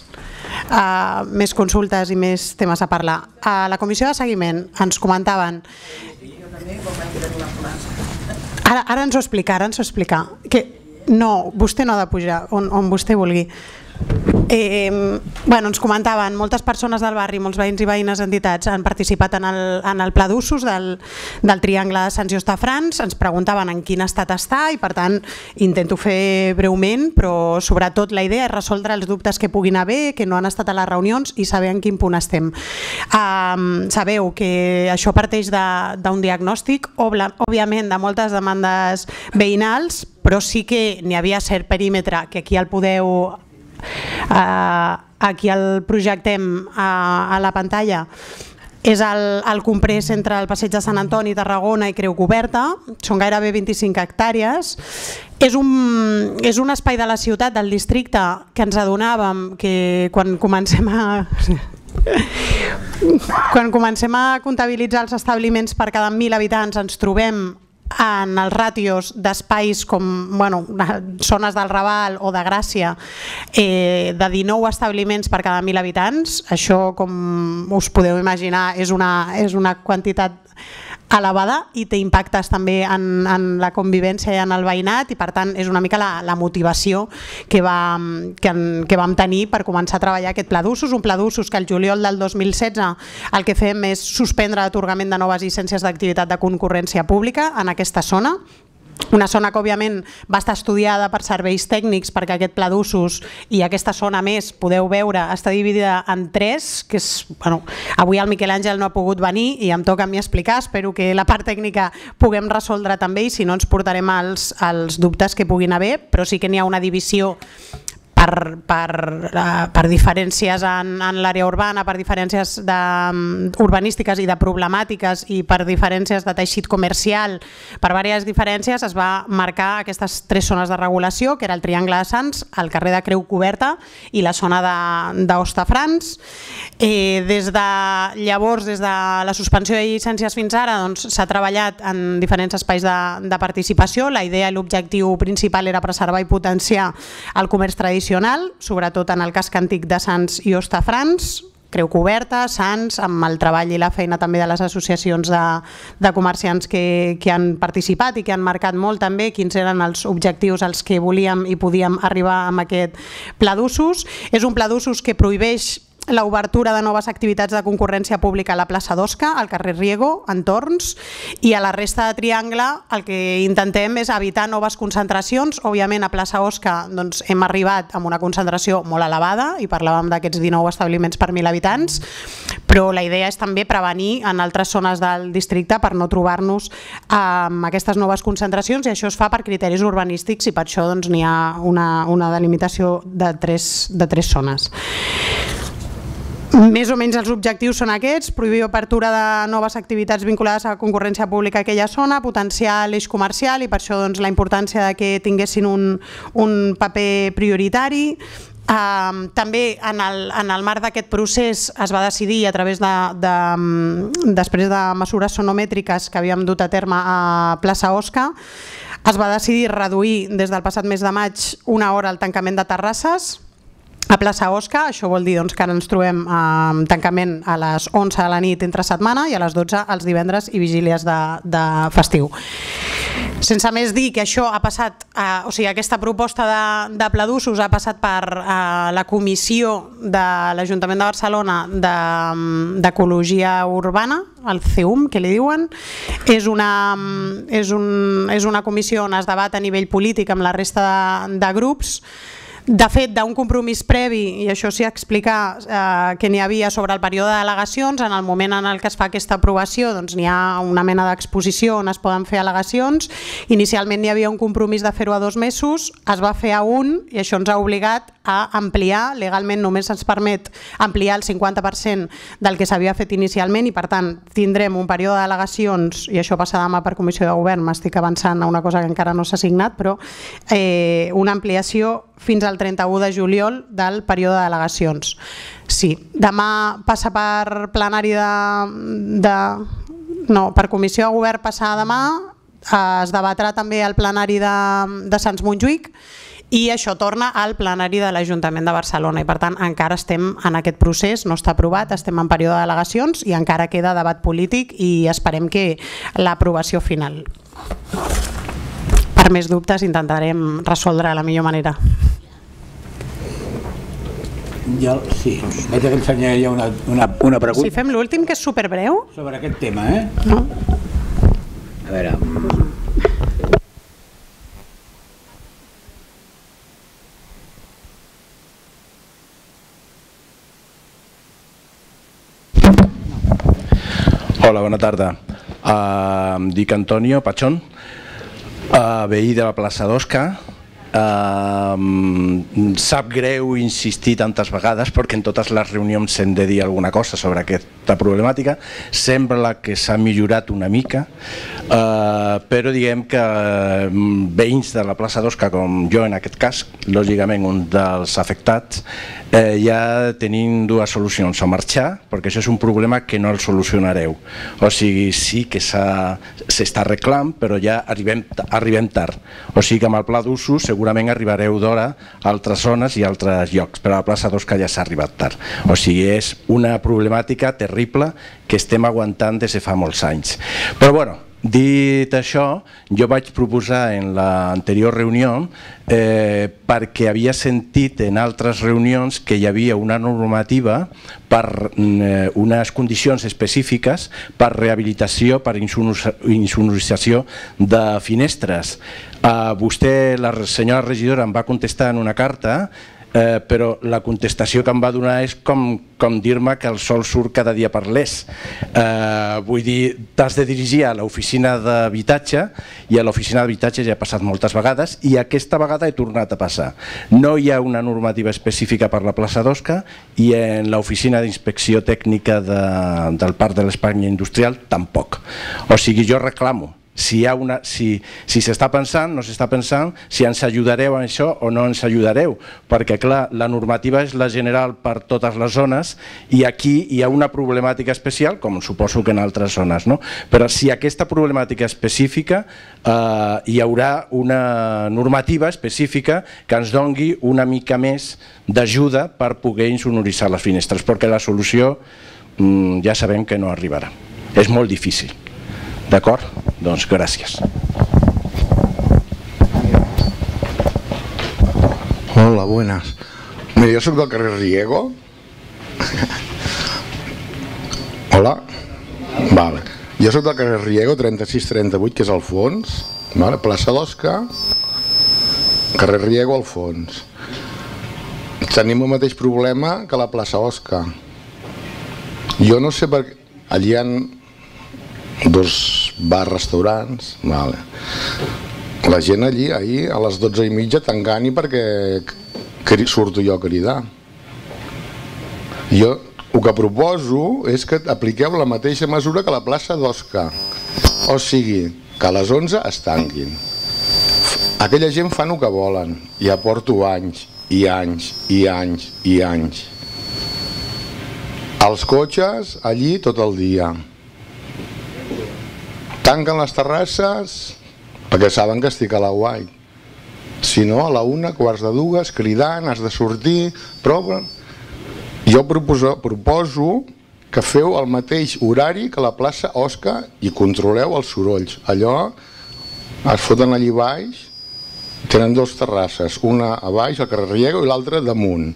uh, més consultes i més temes a parlar. A la comissió de seguiment ens comentaven... Ara, ara ens ho explica, ara ens ho explica. Que no, vostè no ha de pujar on, on vostè vulgui. Eh, bueno, ens comentaven, moltes persones del barri, molts veïns i veïnes entitats han participat en el, en el pla d'usos del, del Triangle de Sant Just a Frans, ens preguntaven en quin estat està i per tant intento fer breument, però sobretot la idea és resoldre els dubtes que puguin haver, que no han estat a les reunions i saber en quin punt estem. Um, sabeu que això parteix de- d'un diagnòstic, òbviament de moltes demandes veïnals, però sí que n'hi havia cert perímetre que aquí el podeu Uh, aquí el projectem a, a la pantalla és el, el comprès entre el passeig de Sant Antoni, Tarragona i Creu Coberta, són gairebé 25 hectàrees. És un, és un espai de la ciutat, del districte, que ens adonàvem que quan comencem a... quan comencem a comptabilitzar els establiments per cada 1.000 habitants ens trobem en els ràtios d'espais com bueno, zones del Raval o de Gràcia eh, de 19 establiments per cada 1.000 habitants. Això, com us podeu imaginar, és una, és una quantitat elevada i té impactes també en, en la convivència i en el veïnat i per tant és una mica la, la motivació que, va, que, en, que vam tenir per començar a treballar aquest pla d'usos, un pla d'usos que el juliol del 2016 el que fem és suspendre l'atorgament de noves llicències d'activitat de concurrència pública en aquesta zona una zona que òbviament va estar estudiada per serveis tècnics perquè aquest pla d'usos i aquesta zona més, podeu veure, està dividida en tres, que és, bueno, avui el Miquel Àngel no ha pogut venir i em toca a mi explicar, espero que la part tècnica puguem resoldre també i si no ens portarem als, als dubtes que puguin haver, però sí que n'hi ha una divisió per, per, eh, per diferències en, en l'àrea urbana, per diferències de, mm, urbanístiques i de problemàtiques i per diferències de teixit comercial, per diverses diferències es va marcar aquestes tres zones de regulació, que era el Triangle de Sants, el carrer de Creu Coberta i la zona d'Ostafrans. Eh, des de llavors, des de la suspensió de llicències fins ara, doncs, s'ha treballat en diferents espais de, de participació. La idea i l'objectiu principal era preservar i potenciar el comerç tradicional tradicional, sobretot en el casc antic de Sants i Ostafrans, Creu Coberta, Sants, amb el treball i la feina també de les associacions de, de comerciants que, que han participat i que han marcat molt també quins eren els objectius als que volíem i podíem arribar amb aquest pla d'usos. És un pla d'usos que prohibeix l'obertura de noves activitats de concurrència pública a la plaça d'Osca, al carrer Riego, entorns, i a la resta de Triangle el que intentem és evitar noves concentracions. Òbviament a plaça Osca doncs, hem arribat amb una concentració molt elevada i parlàvem d'aquests 19 establiments per 1.000 habitants, però la idea és també prevenir en altres zones del districte per no trobar-nos amb aquestes noves concentracions i això es fa per criteris urbanístics i per això doncs, n'hi ha una, una delimitació de tres, de tres zones. Més o menys els objectius són aquests, prohibir obertura de noves activitats vinculades a la concurrència pública a aquella zona, potenciar l'eix comercial i per això doncs, la importància de que tinguessin un, un paper prioritari, Uh, també en el, en el marc d'aquest procés es va decidir a través de, de, després de mesures sonomètriques que havíem dut a terme a plaça Osca es va decidir reduir des del passat mes de maig una hora el tancament de terrasses a plaça Osca, això vol dir doncs, que ara ens trobem amb eh, tancament a les 11 de la nit entre setmana i a les 12 els divendres i vigílies de, de festiu. Sense més dir que això ha passat, eh, o sigui, aquesta proposta de, de pla d'usos ha passat per eh, la comissió de l'Ajuntament de Barcelona d'Ecologia de, Urbana, el CEUM, que li diuen. És una, és, un, és una comissió on es debat a nivell polític amb la resta de, de grups de fet, d'un compromís previ, i això sí explicar eh, que n'hi havia sobre el període de delegacions, en el moment en el que es fa aquesta aprovació doncs n'hi ha una mena d'exposició on es poden fer al·legacions. Inicialment n'hi havia un compromís de fer-ho a dos mesos, es va fer a un i això ens ha obligat a ampliar, legalment només ens permet ampliar el 50% del que s'havia fet inicialment i per tant tindrem un període de delegacions, i això passa demà per comissió de govern, m'estic avançant a una cosa que encara no s'ha signat, però eh, una ampliació fins al 31 de juliol del període de delegacions. Sí, demà passa per plenari de, de no, per comissió de govern passar demà, es debatrà també el plenari de, de Sants Montjuïc i això torna al plenari de l'Ajuntament de Barcelona i per tant encara estem en aquest procés, no està aprovat, estem en període de delegacions i encara queda debat polític i esperem que l'aprovació final. Per més dubtes intentarem resoldre la millor manera. Jo, sí, veig que ensenyaria una, una, una pregunta. Si fem l'últim, que és superbreu. Sobre aquest tema, eh? No? A veure... Hola, bona tarda. Uh, em dic Antonio Pachón, uh, veí de la plaça d'Osca, Sap greu insistir tantes vegades perquè en totes les reunions s'hem de dir alguna cosa sobre aquesta problemàtica sembla que s'ha millorat una mica uh, però diguem que veïns de la plaça d'Osca com jo en aquest cas lògicament un dels afectats eh, ja tenim dues solucions, o marxar, perquè això és un problema que no el solucionareu. O sigui, sí que s'està arreglant, però ja arribem, arribem tard. O sigui que amb el pla d'usos segurament arribareu d'hora a altres zones i a altres llocs, però a la plaça d'Osca ja s'ha arribat tard. O sigui, és una problemàtica terrible que estem aguantant des de fa molts anys. Però bueno, Dit això, jo vaig proposar en l'anterior reunió eh, perquè havia sentit en altres reunions que hi havia una normativa per eh, unes condicions específiques per rehabilitació, per insonorització de finestres. Eh, vostè, la senyora regidora, em va contestar en una carta eh, però la contestació que em va donar és com, com dir-me que el sol surt cada dia per l'est. Eh, vull dir, t'has de dirigir a l'oficina d'habitatge i a l'oficina d'habitatge ja he passat moltes vegades i aquesta vegada he tornat a passar. No hi ha una normativa específica per la plaça d'Osca i en l'oficina d'inspecció tècnica de, del Parc de l'Espanya Industrial tampoc. O sigui, jo reclamo si hi ha una, si si s'està pensant, no s'està pensant, si ens ajudareu en això o no ens ajudareu, perquè clar, la normativa és la general per totes les zones i aquí hi ha una problemàtica especial, com suposo que en altres zones, no? però si aquesta problemàtica específica eh, hi haurà una normativa específica que ens dongui una mica més d'ajuda per poder insonoritzar les finestres, perquè la solució mm, ja sabem que no arribarà. És molt difícil. D'acord? Doncs gràcies. Hola, buenas. Mira, jo sóc del carrer Riego. Hola. Vale. Jo sóc del carrer Riego, 3638, que és al fons. Vale? Plaça d'Osca, carrer Riego al fons. Tenim el mateix problema que la plaça Osca. Jo no sé per què... Allí hi ha dos bars, restaurants, vale. la gent allí ahir a les 12 i mitja t'engani perquè surto jo a cridar. Jo el que proposo és que apliqueu la mateixa mesura que la plaça d'Osca, o sigui, que a les 11 es tanquin. Aquella gent fan el que volen, ja porto anys, i anys, i anys, i anys. Els cotxes allí tot el dia. Tanquen les terrasses perquè saben que estic a la guai. Si no, a la una, quarts de dues, cridant, has de sortir, prova. Jo proposo, proposo que feu el mateix horari que la plaça Osca i controleu els sorolls. Allò es foten allí baix, tenen dues terrasses, una a baix, al carrer Riego, i l'altra damunt.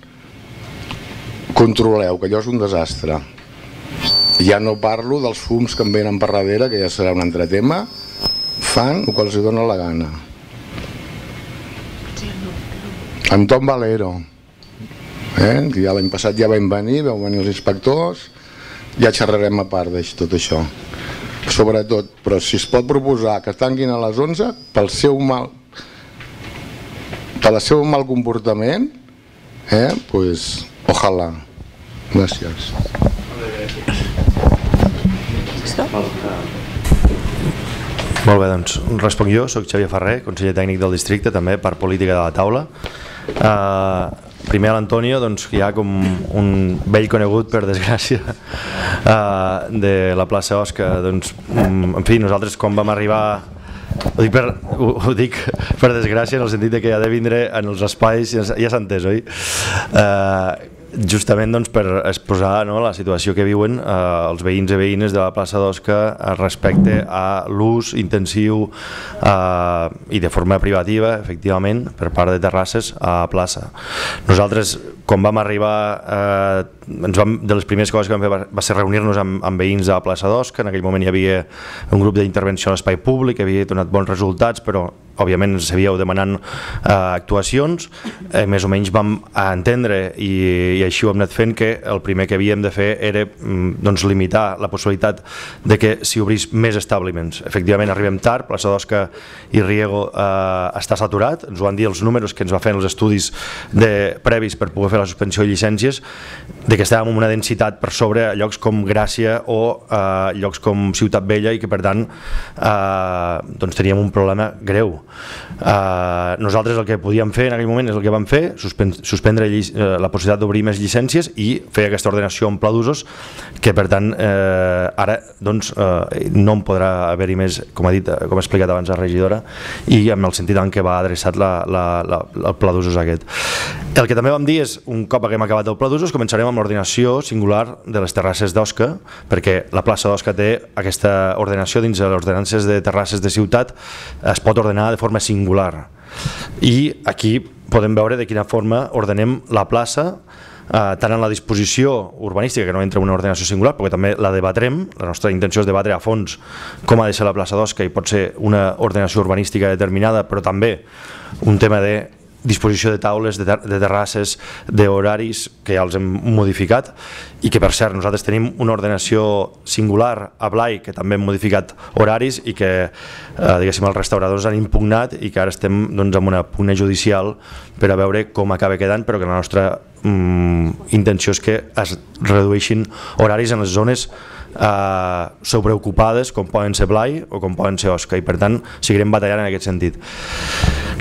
Controleu, que allò és un desastre. Ja no parlo dels fums que em venen per darrere, que ja serà un altre tema. Fan el que els dona la gana. Anton Valero, eh? que ja l'any passat ja vam venir, vau venir els inspectors, ja xerrarem a part de tot això. Sobretot, però si es pot proposar que tanquin a les 11 pel seu mal pel seu mal comportament, eh? pues, ojalà. Gràcies. Molt bé, doncs responc jo, sóc Xavier Ferrer, conseller tècnic del districte, també per política de la taula. Uh, primer a l'Antonio, doncs, ja com un vell conegut, per desgràcia, uh, de la plaça Osca. Doncs, mm, en fi, nosaltres quan vam arribar ho dic, per, ho, ho dic per desgràcia en el sentit de que ha de vindre en els espais, ja, ja s'ha entès, oi? Uh, justament doncs, per exposar no, la situació que viuen eh, els veïns i veïnes de la plaça d'Osca eh, respecte a l'ús intensiu eh, i de forma privativa, efectivament, per part de terrasses a la plaça. Nosaltres, quan vam arribar, eh, ens vam, de les primeres coses que vam fer va, ser reunir-nos amb, amb veïns de la plaça d'Osca, en aquell moment hi havia un grup d'intervenció a l'espai públic, que havia donat bons resultats, però òbviament ens havíeu demanant eh, actuacions, eh, més o menys vam entendre i, i així ho hem anat fent que el primer que havíem de fer era mm, doncs, limitar la possibilitat de que s'hi obrís més establiments. Efectivament arribem tard, plaça d'Osca i Riego eh, està saturat, ens ho van dir els números que ens va fer els estudis de, previs per poder fer la suspensió de llicències, de que estàvem amb una densitat per sobre a llocs com Gràcia o eh, llocs com Ciutat Vella i que per tant eh, doncs teníem un problema greu. Eh, nosaltres el que podíem fer en aquell moment és el que vam fer, suspen suspendre eh, la possibilitat d'obrir més llicències i fer aquesta ordenació en pla d'usos que per tant eh, ara doncs, eh, no en podrà haver-hi més, com ha dit, eh, com ha explicat abans la regidora, i amb el sentit en què va adreçat la, la, la, el pla d'usos aquest. El que també vam dir és, un cop haguem acabat el pla d'usos, començarem amb l'ordenació singular de les terrasses d'Osca, perquè la plaça d'Osca té aquesta ordenació dins de les ordenances de terrasses de ciutat, es pot ordenar de forma singular. I aquí podem veure de quina forma ordenem la plaça eh, tant en la disposició urbanística, que no entra en una ordenació singular, perquè també la debatrem, la nostra intenció és debatre a fons com ha de ser la plaça d'Osca i pot ser una ordenació urbanística determinada, però també un tema de disposició de taules, de, ter de terrasses, d'horaris que ja els hem modificat i que per cert nosaltres tenim una ordenació singular a Blai que també hem modificat horaris i que eh, diguéssim els restauradors han impugnat i que ara estem doncs, amb una pugna judicial per a veure com acaba quedant però que la nostra mm, intenció és que es redueixin horaris en les zones eh, sobreocupades com poden ser Blai o com poden ser Osca i per tant seguirem batallant en aquest sentit.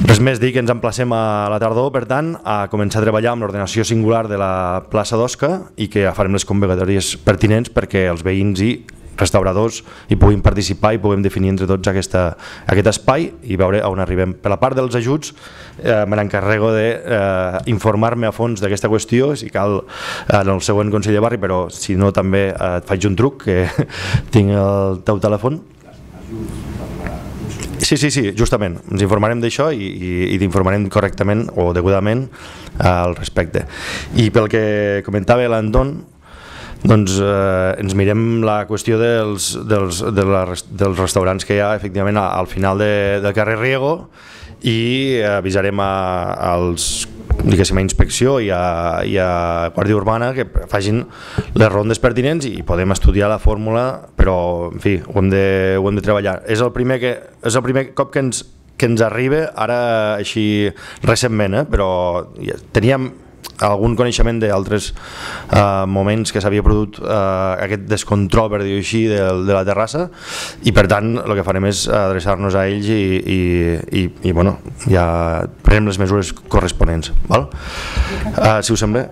Res més dir que ens emplacem a la tardor, per tant, a començar a treballar amb l'ordenació singular de la plaça d'Osca i que farem les convocatòries pertinents perquè els veïns i restauradors hi puguin participar i puguem definir entre tots aquesta, aquest espai i veure on arribem. Per la part dels ajuts, eh, me n'encarrego d'informar-me eh, a fons d'aquesta qüestió, si cal en el següent Consell de Barri, però si no també eh, et faig un truc, que tinc el teu telèfon. Sí, sí, sí, justament. Ens informarem d'això i, i, i t'informarem correctament o degudament al respecte. I pel que comentava l'Anton, doncs eh, ens mirem la qüestió dels, dels, de la, dels restaurants que hi ha efectivament al final de, del carrer Riego i avisarem a, als diguéssim, a inspecció i a, i a Guàrdia Urbana que facin les rondes pertinents i podem estudiar la fórmula però en fi, ho hem de, ho hem de treballar és el primer, que, és el primer cop que ens, que ens arriba ara així recentment eh? però teníem algun coneixement d'altres eh, moments que s'havia produït eh, aquest descontrol, per dir-ho així, de, de la terrassa i per tant el que farem és adreçar-nos a ells i, i, i, i bueno, ja prenem les mesures corresponents. Val? Eh, si us sembla,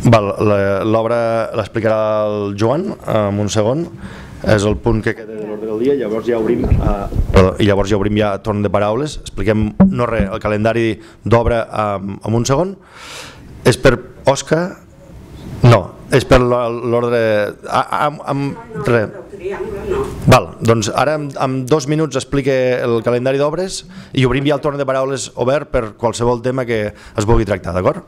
l'obra l'explicarà el Joan en un segon és el punt que queda de l'ordre del dia, llavors ja obrim eh, perdó, i llavors ja obrim ja torn de paraules, expliquem no res, el calendari d'obra en, en un segon és per Òscar? No, és per l'ordre... Amb, amb res. Val, doncs ara en, en dos minuts explique el calendari d'obres i obrim ja el torn de paraules obert per qualsevol tema que es vulgui tractar, d'acord?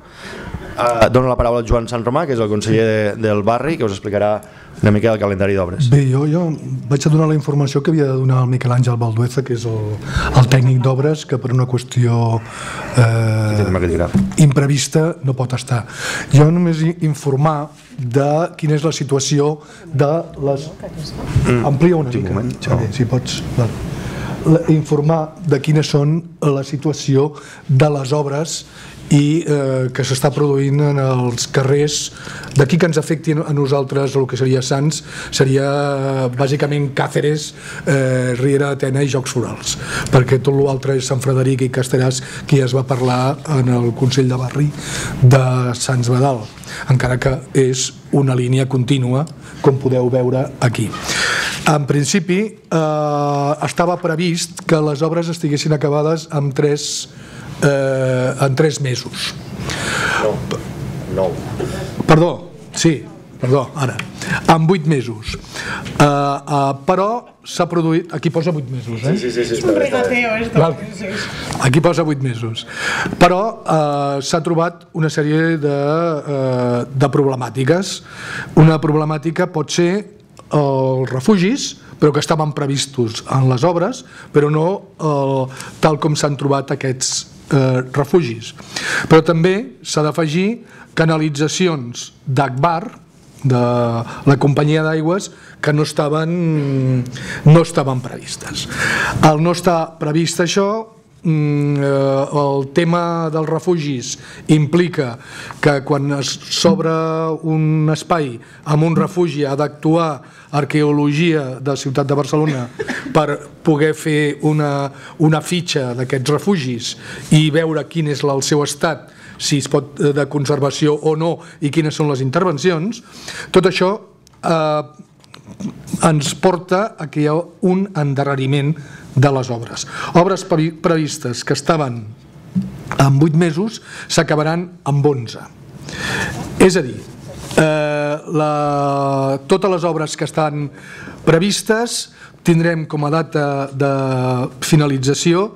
Uh, dono la paraula al Joan Sant Romà, que és el conseller de, del barri, que us explicarà una mica el calendari d'obres. Bé, jo, jo vaig a donar la informació que havia de donar el Miquel Àngel Baldueza, que és el, el tècnic d'obres, que per una qüestió eh, imprevista no pot estar. Jo només informar de quina és la situació de les... Mm. Amplia una mica. Un moment, sí, si pots... Vale informar de quines són la situació de les obres i eh, que s'està produint en els carrers d'aquí que ens afecti a nosaltres el que seria Sants seria eh, bàsicament Càceres, eh, Riera, Atena i Jocs Florals perquè tot l'altre és Sant Frederic i Castellàs qui es va parlar en el Consell de Barri de Sants Badal encara que és una línia contínua com podeu veure aquí. En principi eh, estava previst que les obres estiguessin acabades amb tres eh, en tres mesos. No, no. Perdó, sí, perdó, ara. En vuit mesos. Uh, uh, però s'ha produït... Aquí posa vuit mesos, eh? Sí, sí, sí. És un regateo, esto. Val. Aquí posa vuit mesos. Però uh, s'ha trobat una sèrie de, uh, de problemàtiques. Una problemàtica pot ser els refugis, però que estaven previstos en les obres, però no eh, tal com s'han trobat aquests eh, refugis. Però també s'ha d'afegir canalitzacions d'Akbar, de la companyia d'aigües, que no estaven, no estaven previstes. Al no estar previst això, el tema dels refugis implica que quan s'obre un espai amb un refugi ha d'actuar arqueologia de ciutat de Barcelona per poder fer una, una fitxa d'aquests refugis i veure quin és el seu estat si es pot eh, de conservació o no i quines són les intervencions, tot això eh, ens porta a que hi ha un endarreriment de les obres. Obres previstes que estaven en 8 mesos s'acabaran amb 11. És a dir, eh, la, totes les obres que estan previstes tindrem com a data de finalització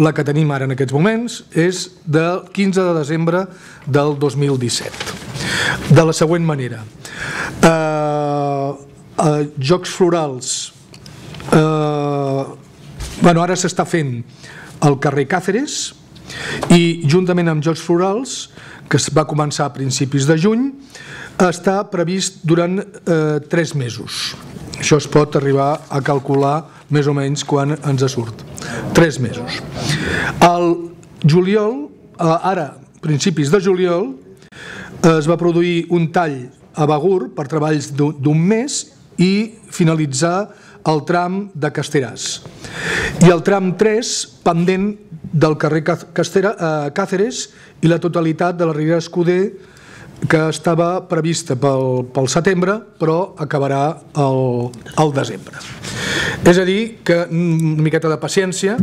la que tenim ara en aquests moments és del 15 de desembre del 2017 de la següent manera eh, eh, Jocs Florals eh, bueno, ara s'està fent al carrer Càceres i juntament amb Jocs Florals que es va començar a principis de juny està previst durant eh, tres mesos. Això es pot arribar a calcular més o menys quan ens surt. Tres mesos. Al juliol, eh, ara, principis de juliol, es va produir un tall a Begur per treballs d'un mes i finalitzar el tram de Casteràs. I el tram 3 pendent del carrer Ca- Castera, eh, Càceres i la totalitat de la Riera Escuder que estava prevista pel, pel setembre però acabarà el, el desembre. És a dir, que mm, una miqueta de paciència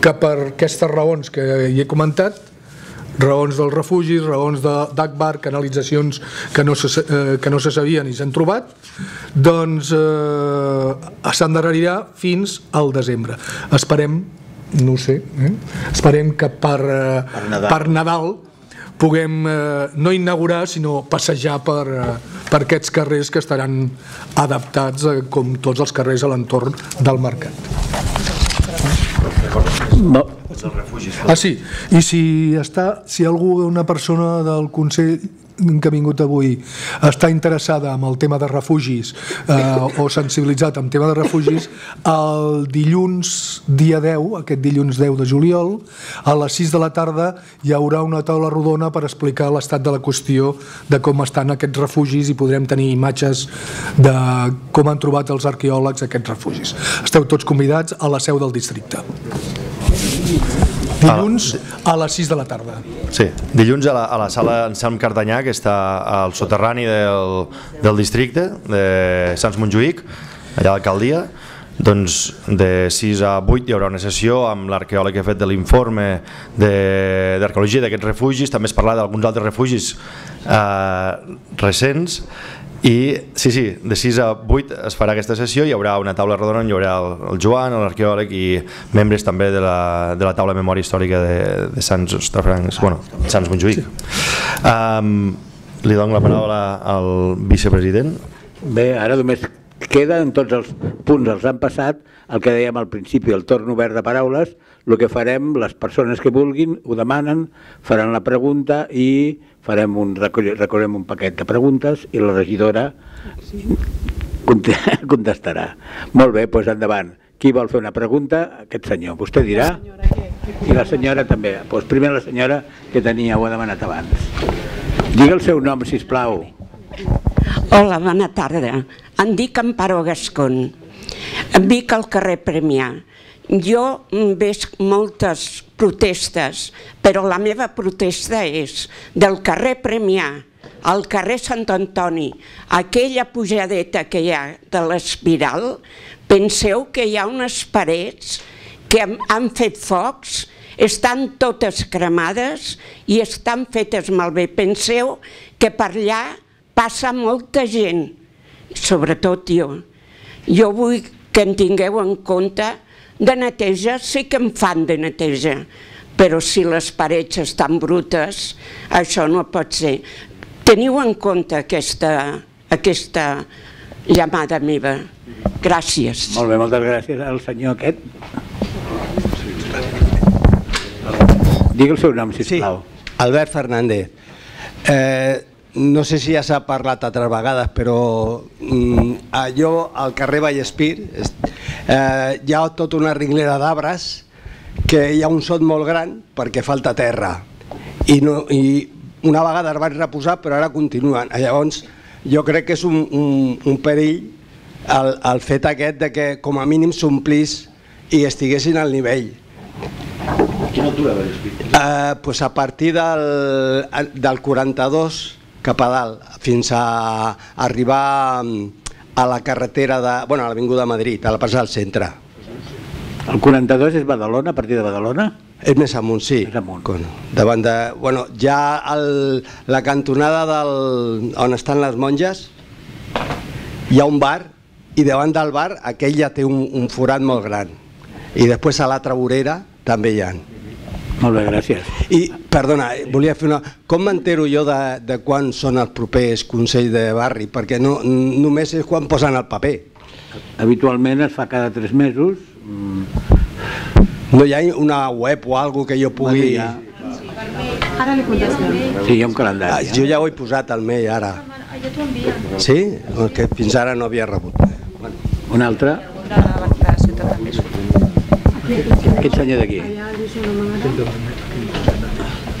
que per aquestes raons que hi he comentat raons dels refugis, raons de- d'Akbar, canalitzacions que no, se, eh, que no se sabien i s'han trobat, doncs eh, s'endarrerirà fins al desembre. Esperem, no ho sé, eh? esperem que per, eh, per, Nadal. per Nadal puguem eh, no inaugurar sinó passejar per, eh, per aquests carrers que estaran adaptats eh, com tots els carrers a l'entorn del mercat. Ah, sí. I si està, si algú, una persona del Consell que ha vingut avui està interessada en el tema de refugis eh, o sensibilitzat en tema de refugis el dilluns dia 10, aquest dilluns 10 de juliol a les 6 de la tarda hi haurà una taula rodona per explicar l'estat de la qüestió de com estan aquests refugis i podrem tenir imatges de com han trobat els arqueòlegs aquests refugis. Esteu tots convidats a la seu del districte. Dilluns a les 6 de la tarda. Sí, dilluns a la, a la sala Anselm Cardanyà, que està al soterrani del, del districte de Sants Montjuïc, allà a l'alcaldia, doncs de 6 a 8 hi haurà una sessió amb l'arqueòleg que ha fet de l'informe d'arqueologia d'aquests refugis, també es parlarà d'alguns altres refugis eh, recents i sí, sí, de 6 a 8 es farà aquesta sessió, hi haurà una taula rodona on hi haurà el, el Joan, l'arqueòleg i membres també de la, de la taula de memòria històrica de, de Sants Hostafrancs, bueno, Sants Montjuïc. Um, li dono la paraula al vicepresident. Bé, ara només queda en tots els punts els han passat el que dèiem al principi, el torn obert de paraules, el que farem, les persones que vulguin ho demanen, faran la pregunta i farem un, recoll- recollirem un paquet de preguntes i la regidora conte- contestarà. Molt bé, doncs endavant. Qui vol fer una pregunta? Aquest senyor. Vostè dirà? I la senyora també. Doncs primer la senyora que tenia, ho ha demanat abans. Digue el seu nom, si plau. Hola, bona tarda. Em dic Amparo Gascon. Em dic al carrer Premià. Jo mm, veig moltes protestes, però la meva protesta és del carrer Premià al carrer Sant Antoni, aquella pujadeta que hi ha de l'espiral, penseu que hi ha unes parets que han- fet focs, estan totes cremades i estan fetes malbé. Penseu que per allà passa molta gent, sobretot jo. Jo vull que en tingueu en compte de neteja, sí que en fan de neteja, però si les parets estan brutes, això no pot ser. Teniu en compte aquesta, aquesta llamada meva. Gràcies. Molt bé, moltes gràcies al senyor aquest. Digui el seu nom, sisplau. Sí, Albert Fernández. Eh, no sé si ja s'ha parlat altres vegades, però mm, allò al carrer Vallespir es- eh, hi ha tota una ringlera d'arbres que hi ha un sot molt gran perquè falta terra i, no, i una vegada es van reposar però ara continuen. Llavors jo crec que és un, un, un perill el, el fet aquest de que com a mínim s'omplís i estiguessin al nivell. Quina altura va l'espit? Eh, pues a partir del, del 42 cap a dalt, fins a arribar mm, a la carretera de, bueno, a l'Avinguda de Madrid, a la passada al centre. El 42 és Badalona, a partir de Badalona? És més amunt, sí. Més amunt. Con, davant de, bueno, ja el, la cantonada del, on estan les monges, hi ha un bar i davant del bar aquell ja té un, un forat molt gran. I després a l'altra vorera també hi ha. Molt bé, gràcies. I, perdona, volia fer una... Com m'entero jo de, de quan són els propers Consells de Barri? Perquè no, només és quan posen el paper. Habitualment es fa cada tres mesos. No hi ha una web o alguna que jo pugui... Bueno, Ara li contestem. Sí, hi ha un calendari. Ah, jo ja ho he posat al mail ara. Sí? Que fins ara no havia rebut. Un altre? Aquest senyor d'aquí.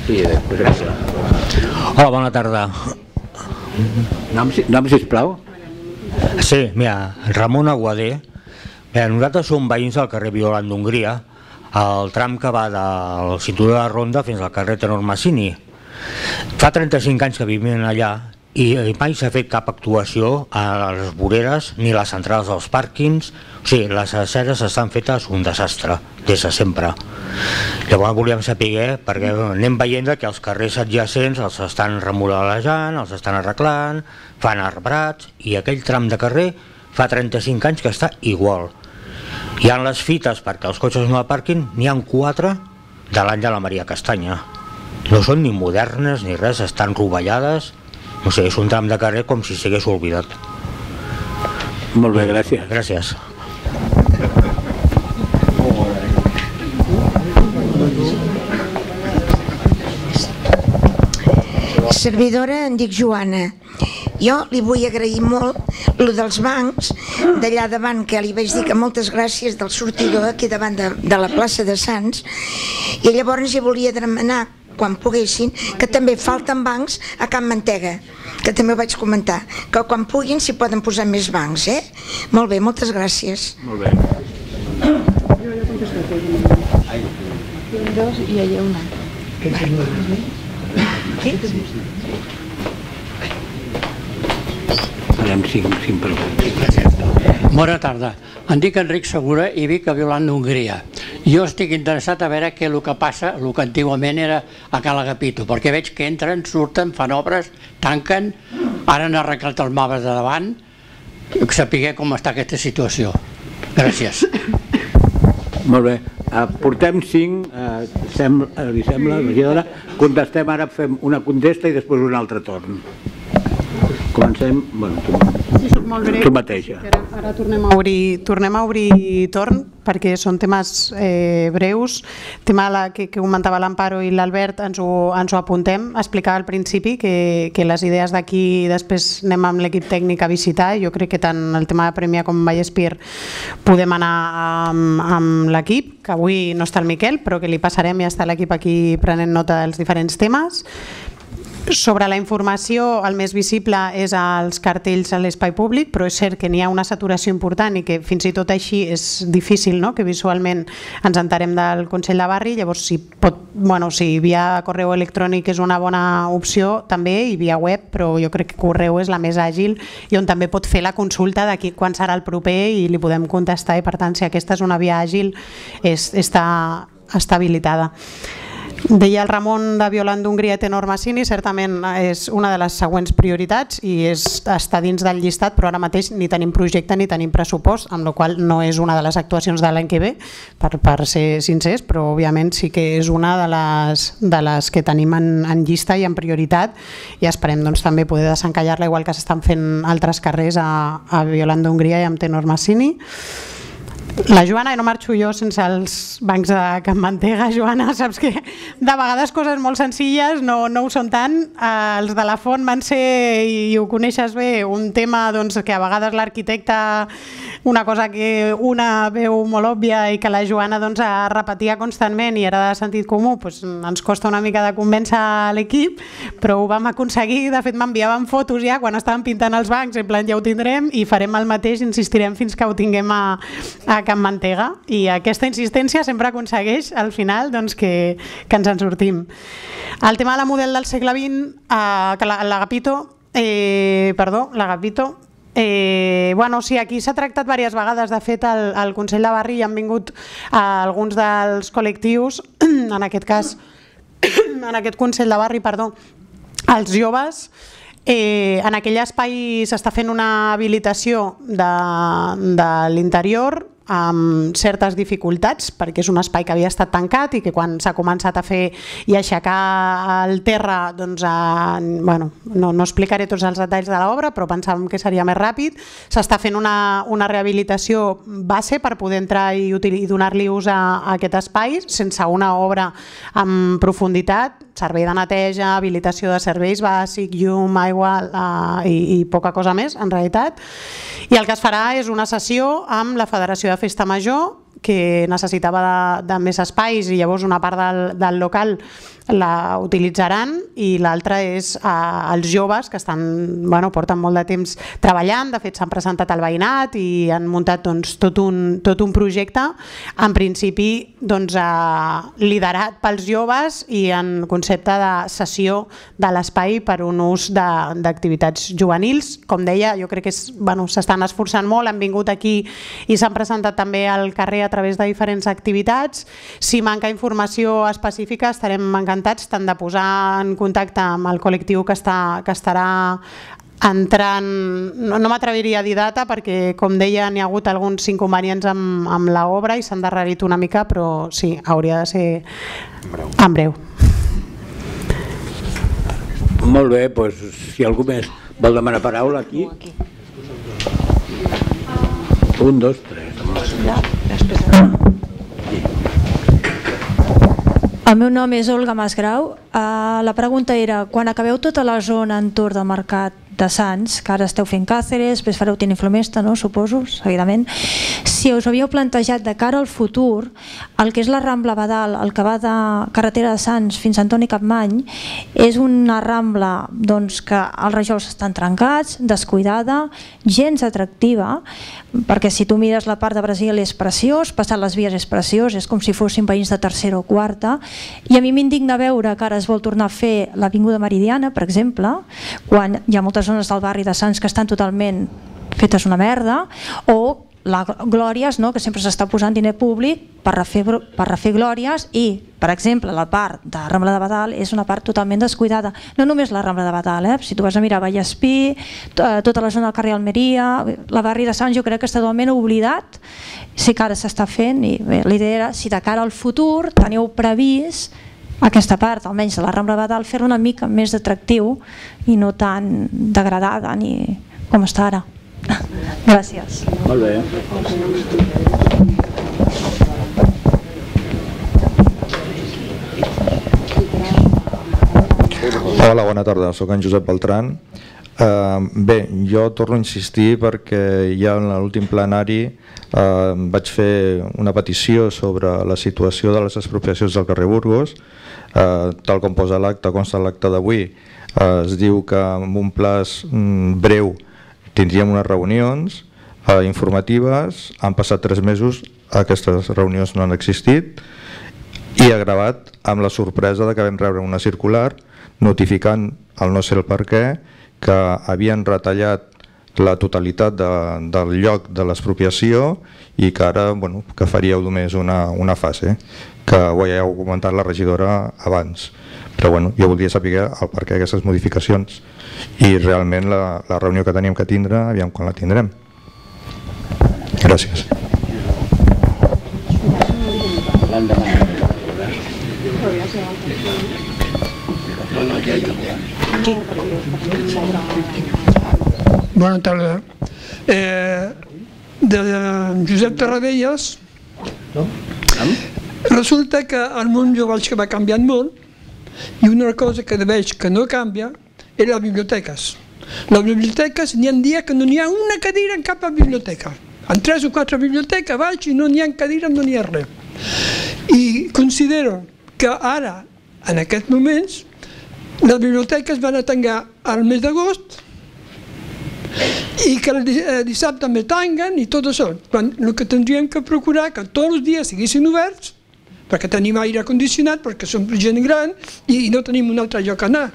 Sí. Hola, bona tarda. Nom, nom sisplau. Sí, mira, Ramon Aguadé. Mira, nosaltres som veïns del carrer Violant d'Hongria, el tram que va del cinturó de la Ronda fins al carrer Tenor Massini. Fa 35 anys que vivim allà i mai s'ha fet cap actuació a les voreres ni a les centrals dels pàrquings, o sigui, les aceres estan fetes un desastre, des de sempre. Llavors volíem saber, perquè anem veient que els carrers adjacents els estan remodelejant, els estan arreglant, fan arbrats, i aquell tram de carrer fa 35 anys que està igual. Hi ha les fites perquè els cotxes no aparquin, n'hi han quatre de l'any de la Maria Castanya. No són ni modernes ni res, estan rovellades, no sé, és un tram de carrer com si s'hagués oblidat. Molt bé, gràcies. Gràcies. Servidora, em dic Joana. Jo li vull agrair molt lo dels bancs d'allà davant, que li vaig dir que moltes gràcies del sortidor aquí davant de, de la plaça de Sants i llavors hi volia demanar quan poguessin, que també falten bancs a Can Mantega, que també ho vaig comentar, que quan puguin s'hi poden posar més bancs, eh? Molt bé, moltes gràcies. Molt bé. Dos i allà una. Farem cinc, cinc preguntes. Bona tarda. Em dic Enric Segura i vic a Violant d'Hongria. Jo estic interessat a veure què és el que passa, el que antigament era a Cala Agapito, perquè veig que entren, surten, fan obres, tanquen, ara han arreglat els mapes de davant, saber com està aquesta situació. Gràcies. Molt bé. Uh, portem cinc, uh, sem, uh, li sembla, regidora? Contestem ara, fem una contesta i després un altre torn. Comencem, bueno, tu, Sí, soc molt breu. tu mateixa. Ara, ara tornem a obrir, tornem a obrir torn perquè són temes eh, breus. Tema la, que, que comentava l'Amparo i l'Albert, ens, ho, ens ho apuntem. Explicava al principi que, que les idees d'aquí després anem amb l'equip tècnic a visitar. Jo crec que tant el tema de Premià com Vallespir podem anar amb, amb l'equip, que avui no està el Miquel, però que li passarem i està l'equip aquí prenent nota dels diferents temes. Sobre la informació, el més visible és als cartells a l'espai públic, però és cert que n'hi ha una saturació important i que fins i tot així és difícil no? que visualment ens entarem del Consell de Barri, llavors si, pot, bueno, si via correu electrònic és una bona opció també i via web, però jo crec que correu és la més àgil i on també pot fer la consulta de qui, quan serà el proper i li podem contestar i per tant si aquesta és una via àgil és, està, està habilitada. Deia el Ramon de Violant d'Hongria i Tenor Massini, certament és una de les següents prioritats i és, està dins del llistat, però ara mateix ni tenim projecte ni tenim pressupost, amb la qual no és una de les actuacions de l'any que ve, per, per ser sincers, però òbviament sí que és una de les, de les que tenim en, en llista i en prioritat i esperem doncs, també poder desencallar-la igual que s'estan fent altres carrers a, a Violant d'Hongria i amb Tenor Massini. La Joana, no marxo jo sense els bancs de Can Mantega, Joana, saps que de vegades coses molt senzilles no, no ho són tant. Eh, els de la font van ser, i ho coneixes bé, un tema doncs, que a vegades l'arquitecte, una cosa que una veu molt òbvia i que la Joana doncs, repetia constantment i era de sentit comú, doncs, ens costa una mica de convèncer l'equip, però ho vam aconseguir, de fet m'enviaven fotos ja quan estaven pintant els bancs, en plan ja ho tindrem i farem el mateix, insistirem fins que ho tinguem a, a Can Mantega i aquesta insistència sempre aconsegueix al final doncs, que, que ens en sortim. El tema de la model del segle XX, eh, que l'Agapito, eh, perdó, l'Agapito, Eh, bueno, sí, aquí s'ha tractat diverses vegades, de fet al, al Consell de Barri hi han vingut eh, alguns dels col·lectius, en aquest cas en aquest Consell de Barri, perdó, els joves, eh, en aquell espai s'està fent una habilitació de, de l'interior amb certes dificultats perquè és un espai que havia estat tancat i que quan s'ha començat a fer i aixecar el terra doncs, a, bueno, no, no explicaré tots els detalls de l'obra però pensàvem que seria més ràpid. S'està fent una, una rehabilitació base per poder entrar i, i donar-li ús a, a aquest espai sense una obra amb profunditat servei de neteja, habilitació de serveis bàsic, llum, aigua eh, i, i poca cosa més en realitat. I el que es farà és una sessió amb la Federació de Festa Major que necessitava de, de més espais i llavors una part del, del local la utilitzaran i l'altra és eh, els joves que estan, bueno, porten molt de temps treballant, de fet s'han presentat al veïnat i han muntat doncs, tot, un, tot un projecte, en principi doncs, eh, liderat pels joves i en concepte de sessió de l'espai per un ús d'activitats juvenils. Com deia, jo crec que és- bueno, s'estan esforçant molt, han vingut aquí i s'han presentat també al carrer a través de diferents activitats. Si manca informació específica estarem encantats tant de posar en contacte amb el col·lectiu que, està, que estarà entrant, no, no m'atreviria a dir data perquè com deia n'hi ha hagut alguns inconvenients amb, amb l'obra i s'ha endarrerit una mica però sí, hauria de ser en breu. Molt bé, doncs, si algú més vol demanar paraula aquí. Un, dos, tres. El meu nom és Olga Masgrau. Uh, la pregunta era, quan acabeu tota la zona entorn del mercat de Sants, que ara esteu fent Càceres, després fareu Tiniflomesta, no? suposo, seguidament, si us havíeu plantejat de cara al futur el que és la Rambla Badal, el que va de carretera de Sants fins a Antoni Capmany, és una Rambla doncs, que els rajols estan trencats, descuidada, gens atractiva, perquè si tu mires la part de Brasil és preciós, passar les vies és preciós, és com si fossin veïns de tercera o quarta, i a mi m'indigna veure que ara es vol tornar a fer l'Avinguda Meridiana, per exemple, quan hi ha moltes zones del barri de Sants que estan totalment fetes una merda, o la Glòries, no? que sempre s'està posant diner públic per refer, per refer Glòries i, per exemple, la part de Rambla de Badal és una part totalment descuidada. No només la Rambla de Badal, eh? si tu vas a mirar Vallespí, eh, tota la zona del carrer Almeria, la barri de Sants jo crec que està totalment oblidat, sí que ara s'està fent i bé, la idea era si de cara al futur teniu previst aquesta part, almenys de la Rambla de Badal, fer-la una mica més atractiu i no tan degradada ni com està ara. Gràcies. Molt bé. Hola, bona tarda, sóc en Josep Beltran. Uh, bé, jo torno a insistir perquè ja en l'últim plenari uh, vaig fer una petició sobre la situació de les expropiacions del carrer Burgos. Uh, tal com posa l'acte, consta l'acte d'avui, es diu que en un plaç mm, breu tindríem unes reunions uh, informatives, han passat tres mesos, aquestes reunions no han existit, i agravat amb la sorpresa de que vam rebre una circular notificant el no sé el per què que havien retallat la totalitat de, del lloc de l'expropiació i que ara bueno, que faríeu només una, una fase que ho heu comentat la regidora abans però bueno, jo voldria saber el per què d'aquestes modificacions i realment la, la reunió que teníem que tindre aviam quan la tindrem. Gràcies. Bona tarda. Eh, de Josep Tarradellas, resulta que el món jo veig que va canviant molt i una cosa que veig que no canvia és les biblioteques. Les biblioteques n'hi ha dies que no n'hi ha una cadira en cap biblioteca. En tres o quatre biblioteques vaig i no n'hi ha cadira, no n'hi ha res. I considero que ara, en aquests moments, les biblioteques van a tancar al mes d'agost i que el eh, dissabte me tanguen i tot això. Quan el que tindríem que procurar que tots els dies siguessin oberts perquè tenim aire condicionat, perquè som gent gran i, no tenim un altre lloc a anar.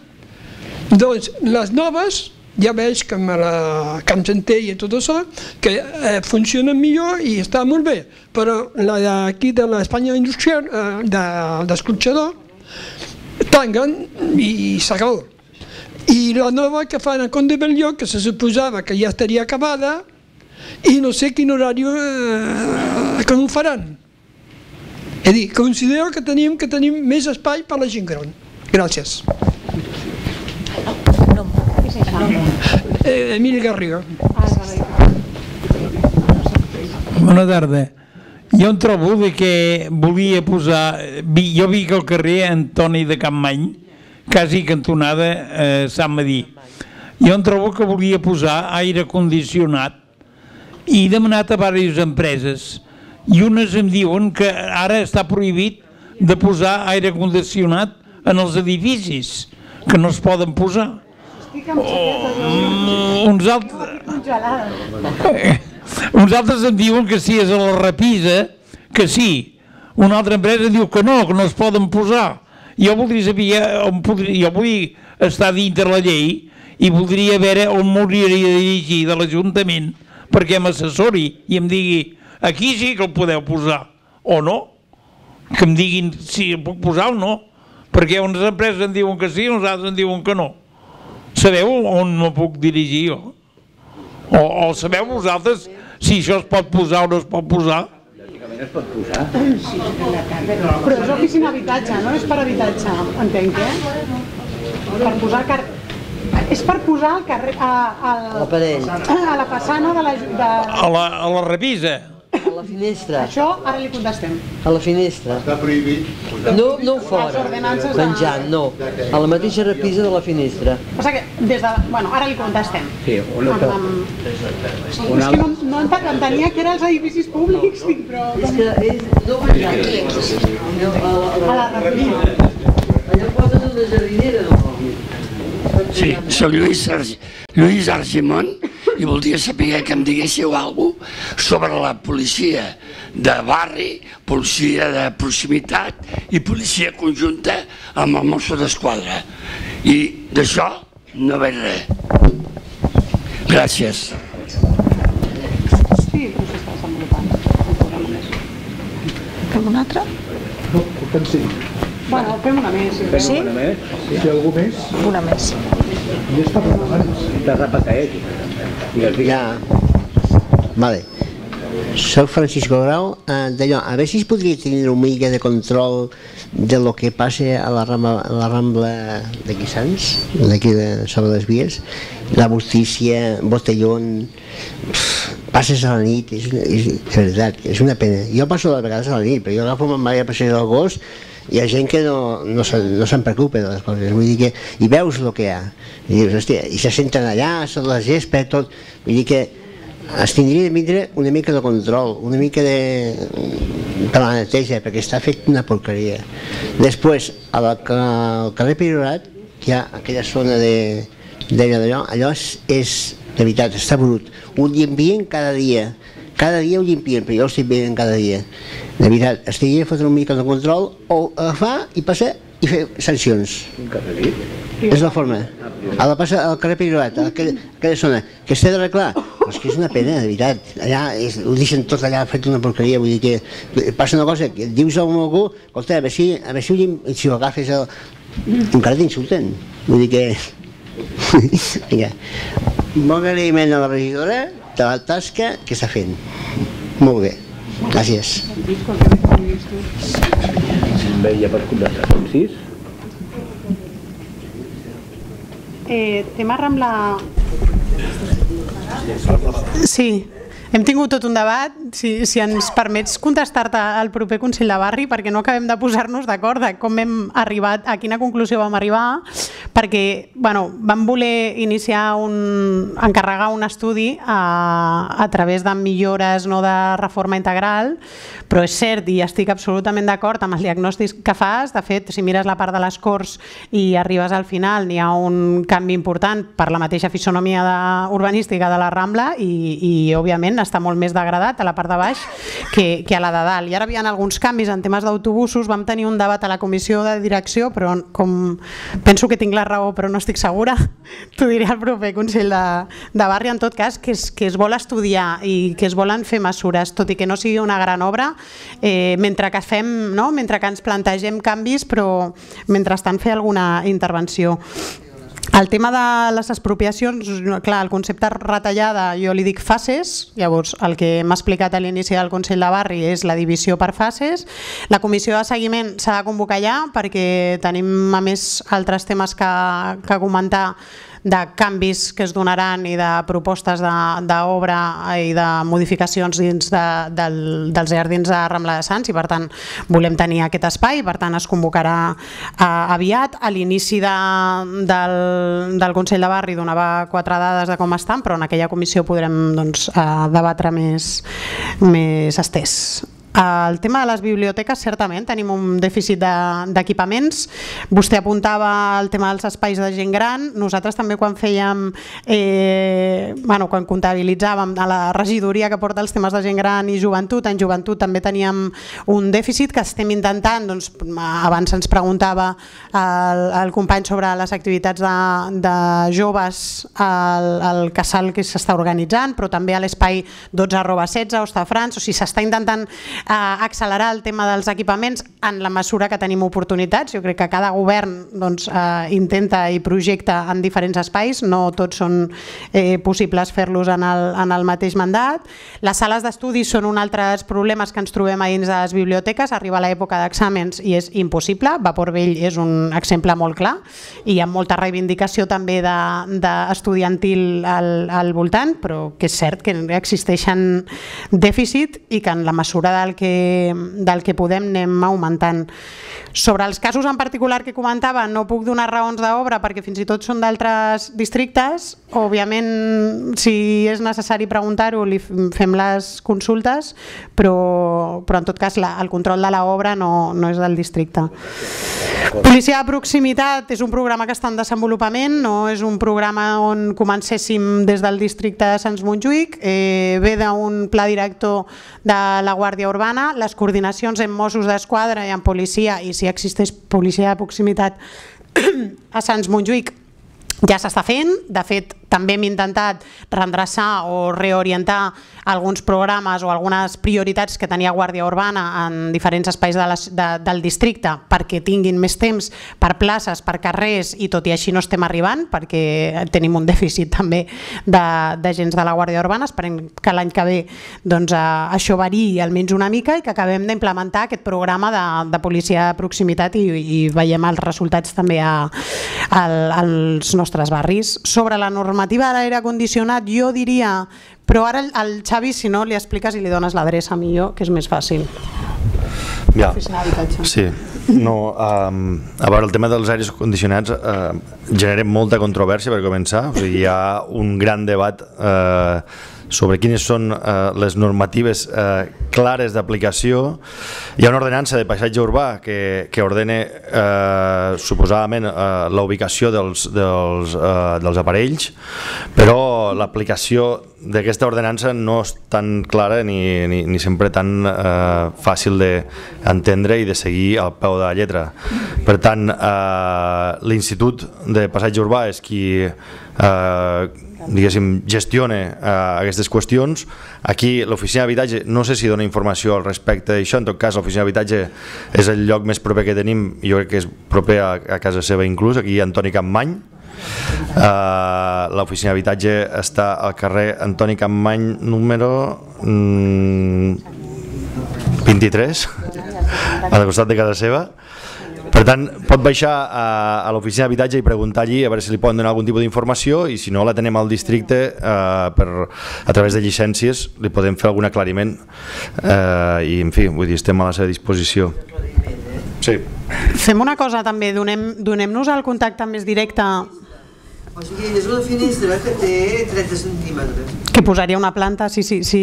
Doncs les noves ja veig que amb la Camp Centell i tot això que eh, funcionen millor i està molt bé, però la d'aquí de l'Espanya industrial, eh, de, d'escorxador, tanguen i s'acabó. I la nova que fan a Conde Bellló, que se suposava que ja estaria acabada, i no sé quin horari eh, que ho faran. És a dir, considero que tenim que tenim més espai per la gent gran. Gràcies. Eh, Emili Garriga. Bona tarda. Jo em trobo de que volia posar... vi- Jo vic al carrer Antoni de Campmany, quasi cantonada eh, Sant Madí. Jo em trobo que volia posar aire condicionat i demanat a diverses empreses i unes em diuen que ara està prohibit de posar aire condicionat en els edificis, que no es poden posar. Oh, uns altres... Uns altres em diuen que si és a la repisa, que sí. Una altra empresa diu que no, que no es poden posar. Jo voldria saber on podria, jo vull estar dintre la llei i voldria veure on m'hauria de dirigir de l'Ajuntament perquè m'assessori i em digui aquí sí que el podeu posar o no que em diguin si el puc posar o no perquè unes empreses em diuen que sí i uns altres em diuen que no sabeu on me puc dirigir jo o, o sabeu vosaltres si això es pot posar o no es pot posar es pot posar. Però és oficina habitatge, no és per habitatge, entenc, eh? Per posar car... És per posar el carrer, a, a, L'aparell. a la façana de la... De... a la, a la repisa A la finestra. Això ara li contestem. A la finestra. Està prohibit. No, no fora, menjant, no. A la mateixa repisa de la finestra. Passa que des de... Bueno, ara li contestem. Sí, Amb, amb... És que no, no enten- entenia que eren els edificis públics, dic, però... És que és... No A la repisa. Allà posen una jardinera, no? Sí, soc Lluís, Argi, Lluís Argimon i voldria saber que em diguéssiu alguna cosa sobre la policia de barri, policia de proximitat i policia conjunta amb el Mosso d'Esquadra. I d'això no veig res. Gràcies. Sí, però s'està desenvolupant. Fem una altra? No, portem cinc. Bueno, fem una més. Fem voleu. una més? Si algú més? Una més. Ja està abans. Te repeteix. Ja. Vale. Soc Francisco Grau, eh, d'allò, a veure si es podria tenir una mica de control de lo que passa a la rambla, a la rambla d'aquí Sants, d'aquí de, sobre les vies, la justícia, botellón, pff, passes a la nit, és, una- és, de veritat, és una pena. Jo passo de vegades a la nit, però jo agafo me'n vaig a passejar del gos hi ha gent que no, no, se'n no se'n preocupa de les coses, vull dir que i veus el que hi ha, i dius, hòstia, i se senten allà, sota la gespa, tot, vull dir que es tindria de vindre una mica de control, una mica de, de la neteja, perquè està fet una porqueria. Després, a la, al carrer Priorat, que hi ha aquella zona de d'allò, allò és, és, de veritat, està brut. Ho llimpien cada dia, cada dia ho llimpien, però jo estic veient cada dia. De veritat, estaria de fotre una mica de control o agafar i passar i fer sancions. És la forma. A la passa al carrer Priorat, a aquella, aquella zona, que s'ha d'arreglar, però és que és una pena, de veritat. Allà és, ho deixen tot allà fet una porqueria, vull dir que passa una cosa, que dius a algú, escolta, a veure si, a veure si, ho, si ho agafes, el... encara t'insulten. Vull dir que... Vinga. Bon agraïment a la regidora de la tasca que està fent. Molt bé. Gràcies. Bé, ja pots contestar. Són sis? Eh, tema Rambla... Sí, hem tingut tot un debat, si, si ens permets contestar-te al proper Consell de Barri, perquè no acabem de posar-nos d'acord de com hem arribat, a quina conclusió vam arribar, perquè bueno, vam voler iniciar un, encarregar un estudi a, a través de millores no de reforma integral, però és cert i estic absolutament d'acord amb els diagnòstics que fas, de fet, si mires la part de les Corts i arribes al final, n'hi ha un canvi important per la mateixa fisonomia de, urbanística de la Rambla i, i òbviament està molt més degradat a la part de baix que, que a la de dalt. I ara hi ha alguns canvis en temes d'autobusos, vam tenir un debat a la comissió de direcció, però com penso que tinc la raó però no estic segura, t'ho diré al proper Consell de, de Barri, en tot cas, que es, que es vol estudiar i que es volen fer mesures, tot i que no sigui una gran obra, eh, mentre que fem, no? mentre que ens plantegem canvis, però mentrestant fer alguna intervenció. El tema de les expropiacions, clar, el concepte retallada, jo li dic fases, llavors el que m'ha explicat a l'inici del Consell de Barri és la divisió per fases. La comissió de seguiment s'ha de convocar ja perquè tenim a més altres temes que, que comentar de canvis que es donaran i de propostes d'obra i de modificacions dins de, del, dels jardins de Rambla de Sants i per tant volem tenir aquest espai, per tant es convocarà eh, aviat. A l'inici de, del, del Consell de Barri donava quatre dades de com estan, però en aquella comissió podrem doncs, eh, debatre més, més estès. El tema de les biblioteques, certament, tenim un dèficit de- d'equipaments. Vostè apuntava el tema dels espais de gent gran. Nosaltres també quan fèiem, eh, bueno, quan comptabilitzàvem a la regidoria que porta els temes de gent gran i joventut, en joventut també teníem un dèficit que estem intentant, doncs, abans ens preguntava el, el company sobre les activitats de, de joves al, al casal que s'està organitzant, però també a l'espai 12 arroba 16 o Estafrans, o sigui, s'està intentant eh, accelerar el tema dels equipaments en la mesura que tenim oportunitats. Jo crec que cada govern doncs, eh, intenta i projecta en diferents espais, no tots són eh, possibles fer-los en, el, en el mateix mandat. Les sales d'estudi són un altre dels problemes que ens trobem a dins de les biblioteques, arriba l'època d'exàmens i és impossible, Vapor Vell és un exemple molt clar i hi ha molta reivindicació també de- d'estudiantil de, al, al voltant, però que és cert que existeixen dèficit i que en la mesura del que, del que podem anem augmentant. Sobre els casos en particular que comentava, no puc donar raons d'obra perquè fins i tot són d'altres districtes. Òbviament, si és necessari preguntar-ho, li fem les consultes, però, però en tot cas la, el control de l'obra no, no és del districte. Policia de proximitat és un programa que està en desenvolupament, no és un programa on comencéssim des del districte de Sants Montjuïc, eh, ve d'un pla director de la Guàrdia Urbana, les coordinacions en Mossos d'Esquadra i en policia, i si existeix policia de proximitat a Sants Montjuïc, ja s'està fent, de fet també hem intentat redreçar o reorientar alguns programes o algunes prioritats que tenia Guàrdia Urbana en diferents espais de de, del districte perquè tinguin més temps per places, per carrers i tot i així no estem arribant perquè tenim un dèficit també d'agents de, de la Guàrdia Urbana, esperem que l'any que ve doncs, eh, això variï almenys una mica i que acabem d'implementar aquest programa de, de policia de proximitat i, veiem els resultats també a, al, als nostres barris. Sobre la normativa de l'aire condicionat jo diria però ara el Xavi, si no, li expliques i li dones l'adreça millor, que és més fàcil. Ja. Sí, no, um, a veure, el tema dels aires condicionats uh, genera molta controvèrsia per començar, o sigui, hi ha un gran debat uh, sobre quines són uh, les normatives uh, clares d'aplicació. Hi ha una ordenança de paisatge urbà que, que ordena uh, suposadament uh, la ubicació dels, dels, uh, dels aparells, però l'aplicació d'aquesta ordenança no és tan clara ni, ni, ni sempre tan eh, fàcil d'entendre i de seguir al peu de la lletra. Per tant, eh, l'Institut de Passatge Urbà és qui eh, diguéssim, gestiona eh, aquestes qüestions. Aquí l'oficina d'habitatge, no sé si dona informació al respecte d'això, en tot cas l'oficina d'habitatge és el lloc més proper que tenim, jo crec que és proper a, a casa seva inclús, aquí Antoni Campmany, Uh, l'oficina d'habitatge està al carrer Antoni Campmany número mm, 23 al costat de casa seva per tant, pot baixar a, a l'oficina d'habitatge i preguntar allí a veure si li poden donar algun tipus d'informació i si no la tenem al districte eh, per, a través de llicències li podem fer algun aclariment eh, i en fi, vull dir, estem a la seva disposició Sí. Fem una cosa també, donem- donem-nos el contacte més directe O sigui, és una finestra que té 30 centímetres. que posaria una planta, sí, sí, sí.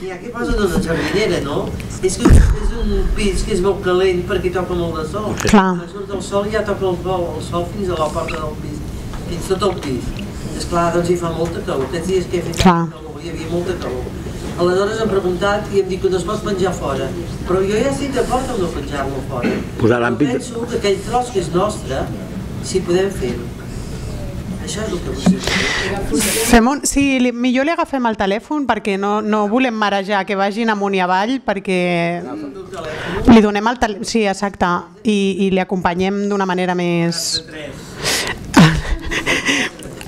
Ja que posen una jardinera, no? És que és un pis que és molt calent perquè toca molt de sol. Clar. Quan surt el sol ja toca el sol, el sol fins a la porta del pis, fins tot el pis. Esclar, doncs hi fa molta calor. Aquests dies que he fet Clar. calor, hi havia molta calor. Aleshores hem preguntat i em dic que no es pot menjar fora. Però jo ja estic d'acord amb no penjar-lo fora. Posar làmpid- penso que aquell tros que és nostre, si podem fer-ho. Això és el que vostè Fem un, sí, li, millor li agafem el telèfon perquè no, no volem marejar que vagin amunt i avall perquè li donem el telèfon, sí, exacte, i, i li acompanyem d'una manera més...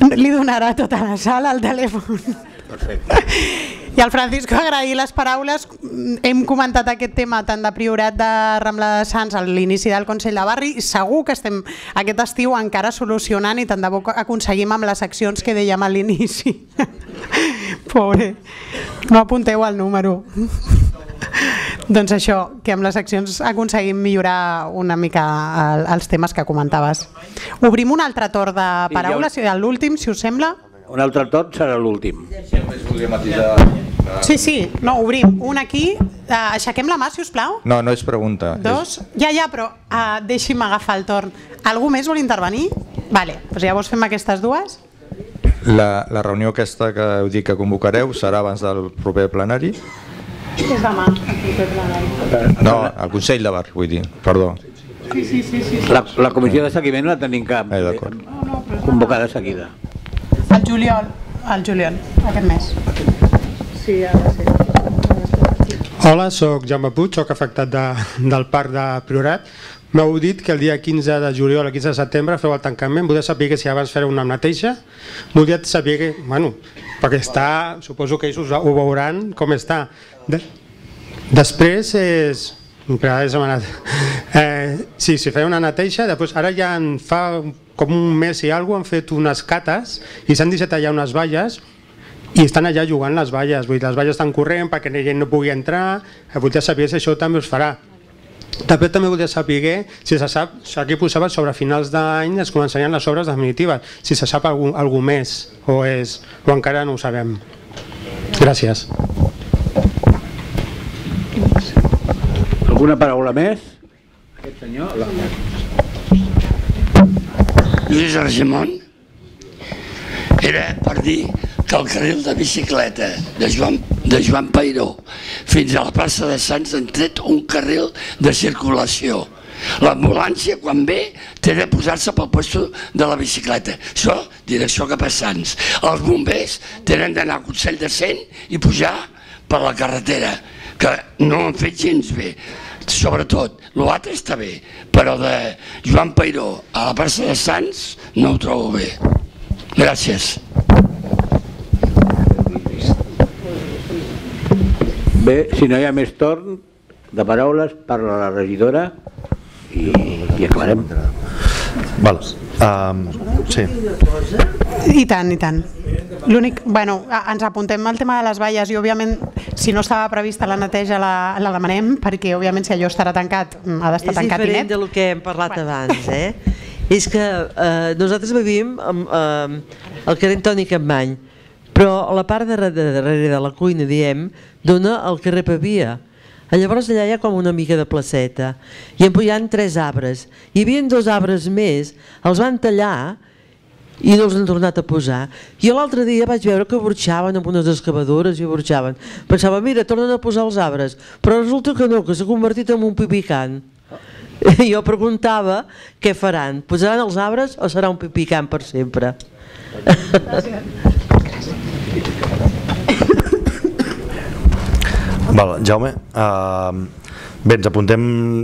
li donarà tota la sala el telèfon. Perfecte. I al Francisco agrair les paraules. Hem comentat aquest tema tant de Priorat de Rambla de Sants a l'inici del Consell de Barri segur que estem aquest estiu encara solucionant i tant de bo aconseguim amb les accions que dèiem a l'inici. Pobre, no apunteu el número. doncs això, que amb les accions aconseguim millorar una mica el, els temes que comentaves. Obrim un altre torn de paraules, l'últim, si us sembla. Un altre torn serà l'últim. Matisar Sí, sí, no, obrim. Un aquí. Uh, aixequem la mà, si us plau. No, no és pregunta. Dos. Ja, ja, però uh, deixi'm agafar el torn. Algú més vol intervenir? Vale, doncs llavors fem aquestes dues. La, la reunió aquesta que heu dit que convocareu serà abans del proper plenari? És demà, el proper plenari. No, el Consell de Barri, vull dir, perdó. Sí, sí, sí. sí, sí. La, la comissió de seguiment la tenim cap eh, d'acord. convocada de seguida. El juliol, el juliol, aquest mes. Sí, ha de ser. Hola, sóc Jaume Puig, sóc afectat de, del parc de Priorat. M'heu dit que el dia 15 de juliol al 15 de setembre feu el tancament. Voldria saber que si abans fareu una neteja. Voldria saber que, bueno, perquè està, suposo que ells us ho veuran com està. De, després és... Espera, és demanat. Eh, sí, si feu una neteja, després ara ja en fa com un mes i alguna han fet unes cates i s'han deixat allà unes valles i estan allà jugant les valles, vull dir, les valles estan corrent perquè la gent no pugui entrar, eh, voldria saber si això també us farà. També també voldria saber si se sap, aquí posava sobre finals d'any es començarien les obres definitives, si se sap algú, algú més o, és, o encara no ho sabem. Gràcies. Alguna paraula més? Aquest senyor... La... Lluís Argemont era per dir que el carril de bicicleta de Joan, de Joan Pairó fins a la plaça de Sants han tret un carril de circulació. L'ambulància, quan ve, té de posar-se pel puesto de la bicicleta. Això, direcció cap a Sants. Els bombers tenen d'anar al Consell de Cent i pujar per la carretera, que no han fet gens bé. Sobretot, l'altre està bé, però de Joan Pairó a la plaça de Sants no ho trobo bé. Gràcies. Bé, si no hi ha més torn de paraules, parla la regidora i, i acabarem. Val. Um, sí. I tant, i tant. L'únic, bueno, ens apuntem al tema de les valles i òbviament si no estava prevista la neteja la, la demanem perquè òbviament si allò estarà tancat mm, ha d'estar És tancat i diferent net. del que hem parlat abans, eh? És que eh, nosaltres vivim amb, eh, al carrer Antoni Campany, però a la part de darrere de, darrere de la cuina, diem, dona al carrer Pavia. Llavors allà hi ha com una mica de placeta i en ha tres arbres. Hi havia dos arbres més, els van tallar i no els han tornat a posar. I l'altre dia vaig veure que burxaven amb unes excavadores i burxaven. Pensava, mira, tornen a posar els arbres, però resulta que no, que s'ha convertit en un pipicant. Jo preguntava què faran, posaran els arbres o serà un pipicant per sempre? Val, Jaume, uh, bé, ens apuntem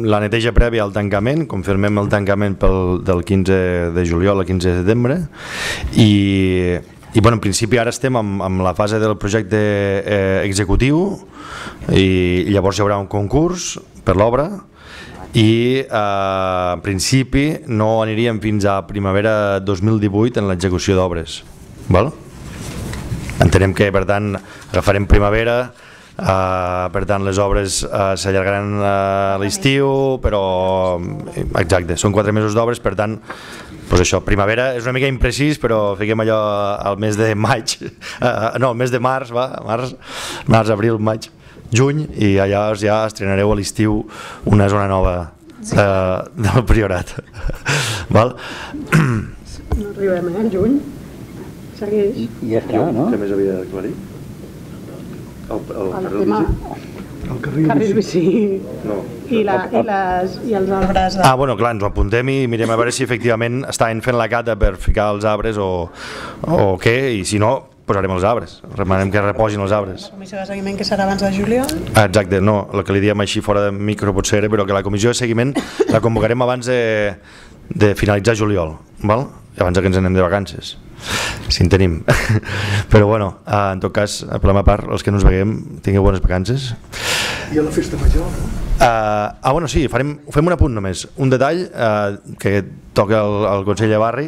la neteja prèvia al tancament, confirmem el tancament pel, del 15 de juliol al 15 de setembre i, i bueno, en principi ara estem amb, amb la fase del projecte eh, executiu i llavors hi haurà un concurs per l'obra i eh, en principi no aniríem fins a primavera 2018 en l'execució d'obres. Entenem que, per tant, agafarem primavera, Uh, per tant les obres uh, s'allargaran uh, a l'estiu però eh, exacte, són quatre mesos d'obres per tant pues això, primavera és una mica imprecís però fiquem allò al mes de maig uh, no, al mes de març va, març, març, abril, maig juny i allà ja estrenareu a l'estiu una zona nova sí. uh, del Priorat val? No arribem, eh, en juny. Segueix. Ja està, no? Què més havia d'aclarir? El, el, El tema... El Carril bici. No. I, la, i, les, i els arbres. De... Ah, bueno, clar, ens ho apuntem i mirem a veure si efectivament estaven fent la cata per ficar els arbres o, o què, i si no, posarem els arbres. Demanem que reposin els arbres. Comissió de seguiment que serà abans de juliol. Ah, exacte, no, el que li diem així fora de micro potser era, però que la comissió de seguiment la convocarem abans de, de finalitzar juliol, val? Abans que ens anem de vacances si en tenim però bueno, eh, en tot cas per la meva part, els que no ens veiem tingueu bones vacances I a la festa major? Uh, ah, bueno, sí, farem, fem un apunt només. Un detall uh, que toca el, el Consell de Barri.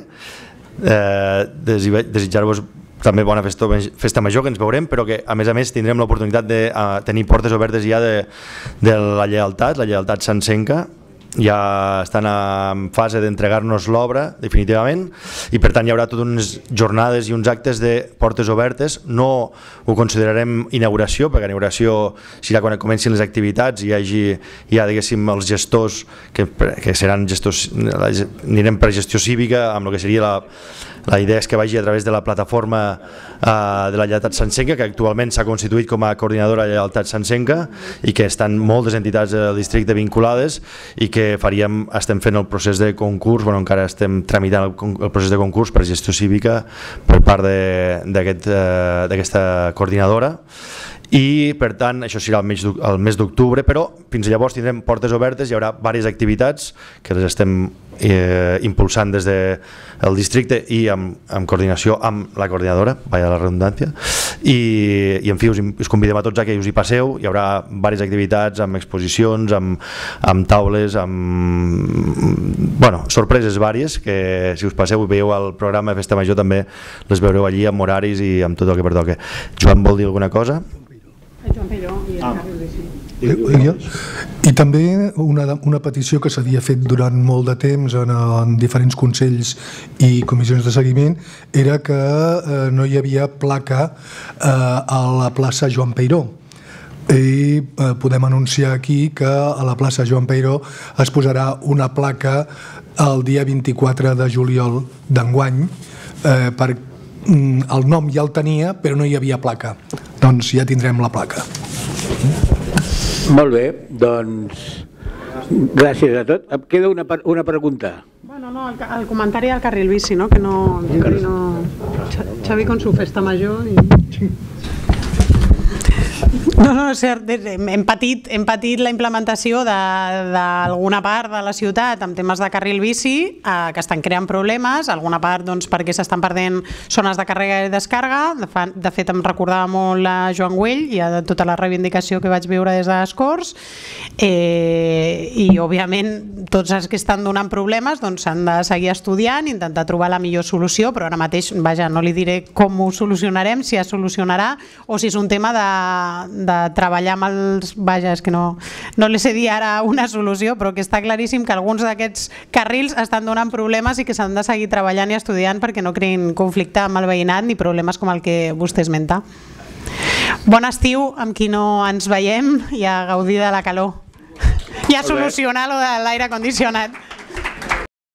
Uh, Desitjar-vos també bona festa, festa major, que ens veurem, però que a més a més tindrem l'oportunitat de uh, tenir portes obertes ja de, de la lleialtat, la lleialtat s'encenca, ja estan en fase d'entregar-nos l'obra definitivament i per tant hi haurà totes unes jornades i uns actes de portes obertes. No ho considerarem inauguració perquè inauguració serà quan comencin les activitats i hi hagi ja diguéssim els gestors que, que seran gestors anirem per gestió cívica amb el que seria la, la idea és que vagi a través de la plataforma eh, de la lleialtat sancenca, que actualment s'ha constituït com a coordinadora de lleialtat sancenca i que estan moltes entitats del districte vinculades i que faríem, estem fent el procés de concurs, bueno, encara estem tramitant el, procés de concurs per gestió cívica per part d'aquesta aquest, eh, coordinadora i per tant això serà el mes, d'octubre però fins llavors tindrem portes obertes hi haurà diverses activitats que les estem eh, impulsant des del de districte i amb, amb coordinació amb la coordinadora, vaya la redundància i, i en fi us, us convidem a tots a que us hi passeu, hi haurà diverses activitats amb exposicions, amb, amb taules amb bueno, sorpreses vàries que si us passeu i veieu el programa Festa Major també les veureu allí amb horaris i amb tot el que pertoque. Joan vol dir alguna cosa? Joan Peiró i el ah. I, I també una, una petició que s'havia fet durant molt de temps en, en diferents consells i comissions de seguiment era que eh, no hi havia placa eh, a la plaça Joan Peiró i eh, podem anunciar aquí que a la plaça Joan Peiró es posarà una placa el dia 24 de juliol d'enguany eh, per mm, el nom ja el tenia però no hi havia placa doncs ja tindrem la placa molt bé, doncs gràcies a tot. Em queda una, una pregunta. Bueno, no, el, el comentari del carril bici, no? Que no... no Xavi con su festa major i... No, no, és cert, hem patit, hem patit la implementació d'alguna part de la ciutat amb temes de carril bici eh, que estan creant problemes, alguna part doncs, perquè s'estan perdent zones de càrrega i descarga, de, fa, de fet em recordava molt la Joan Güell i a tota la reivindicació que vaig viure des d'Escors eh, i òbviament tots els que estan donant problemes s'han doncs, de seguir estudiant, intentar trobar la millor solució, però ara mateix vaja, no li diré com ho solucionarem, si es solucionarà o si és un tema de, de treballar amb els... Vaja, és que no, no li sé dir ara una solució, però que està claríssim que alguns d'aquests carrils estan donant problemes i que s'han de seguir treballant i estudiant perquè no creïn conflicte amb el veïnat ni problemes com el que vostè esmenta. Bon estiu, amb qui no ens veiem i a gaudir de la calor. I a solucionar lo de l'aire condicionat.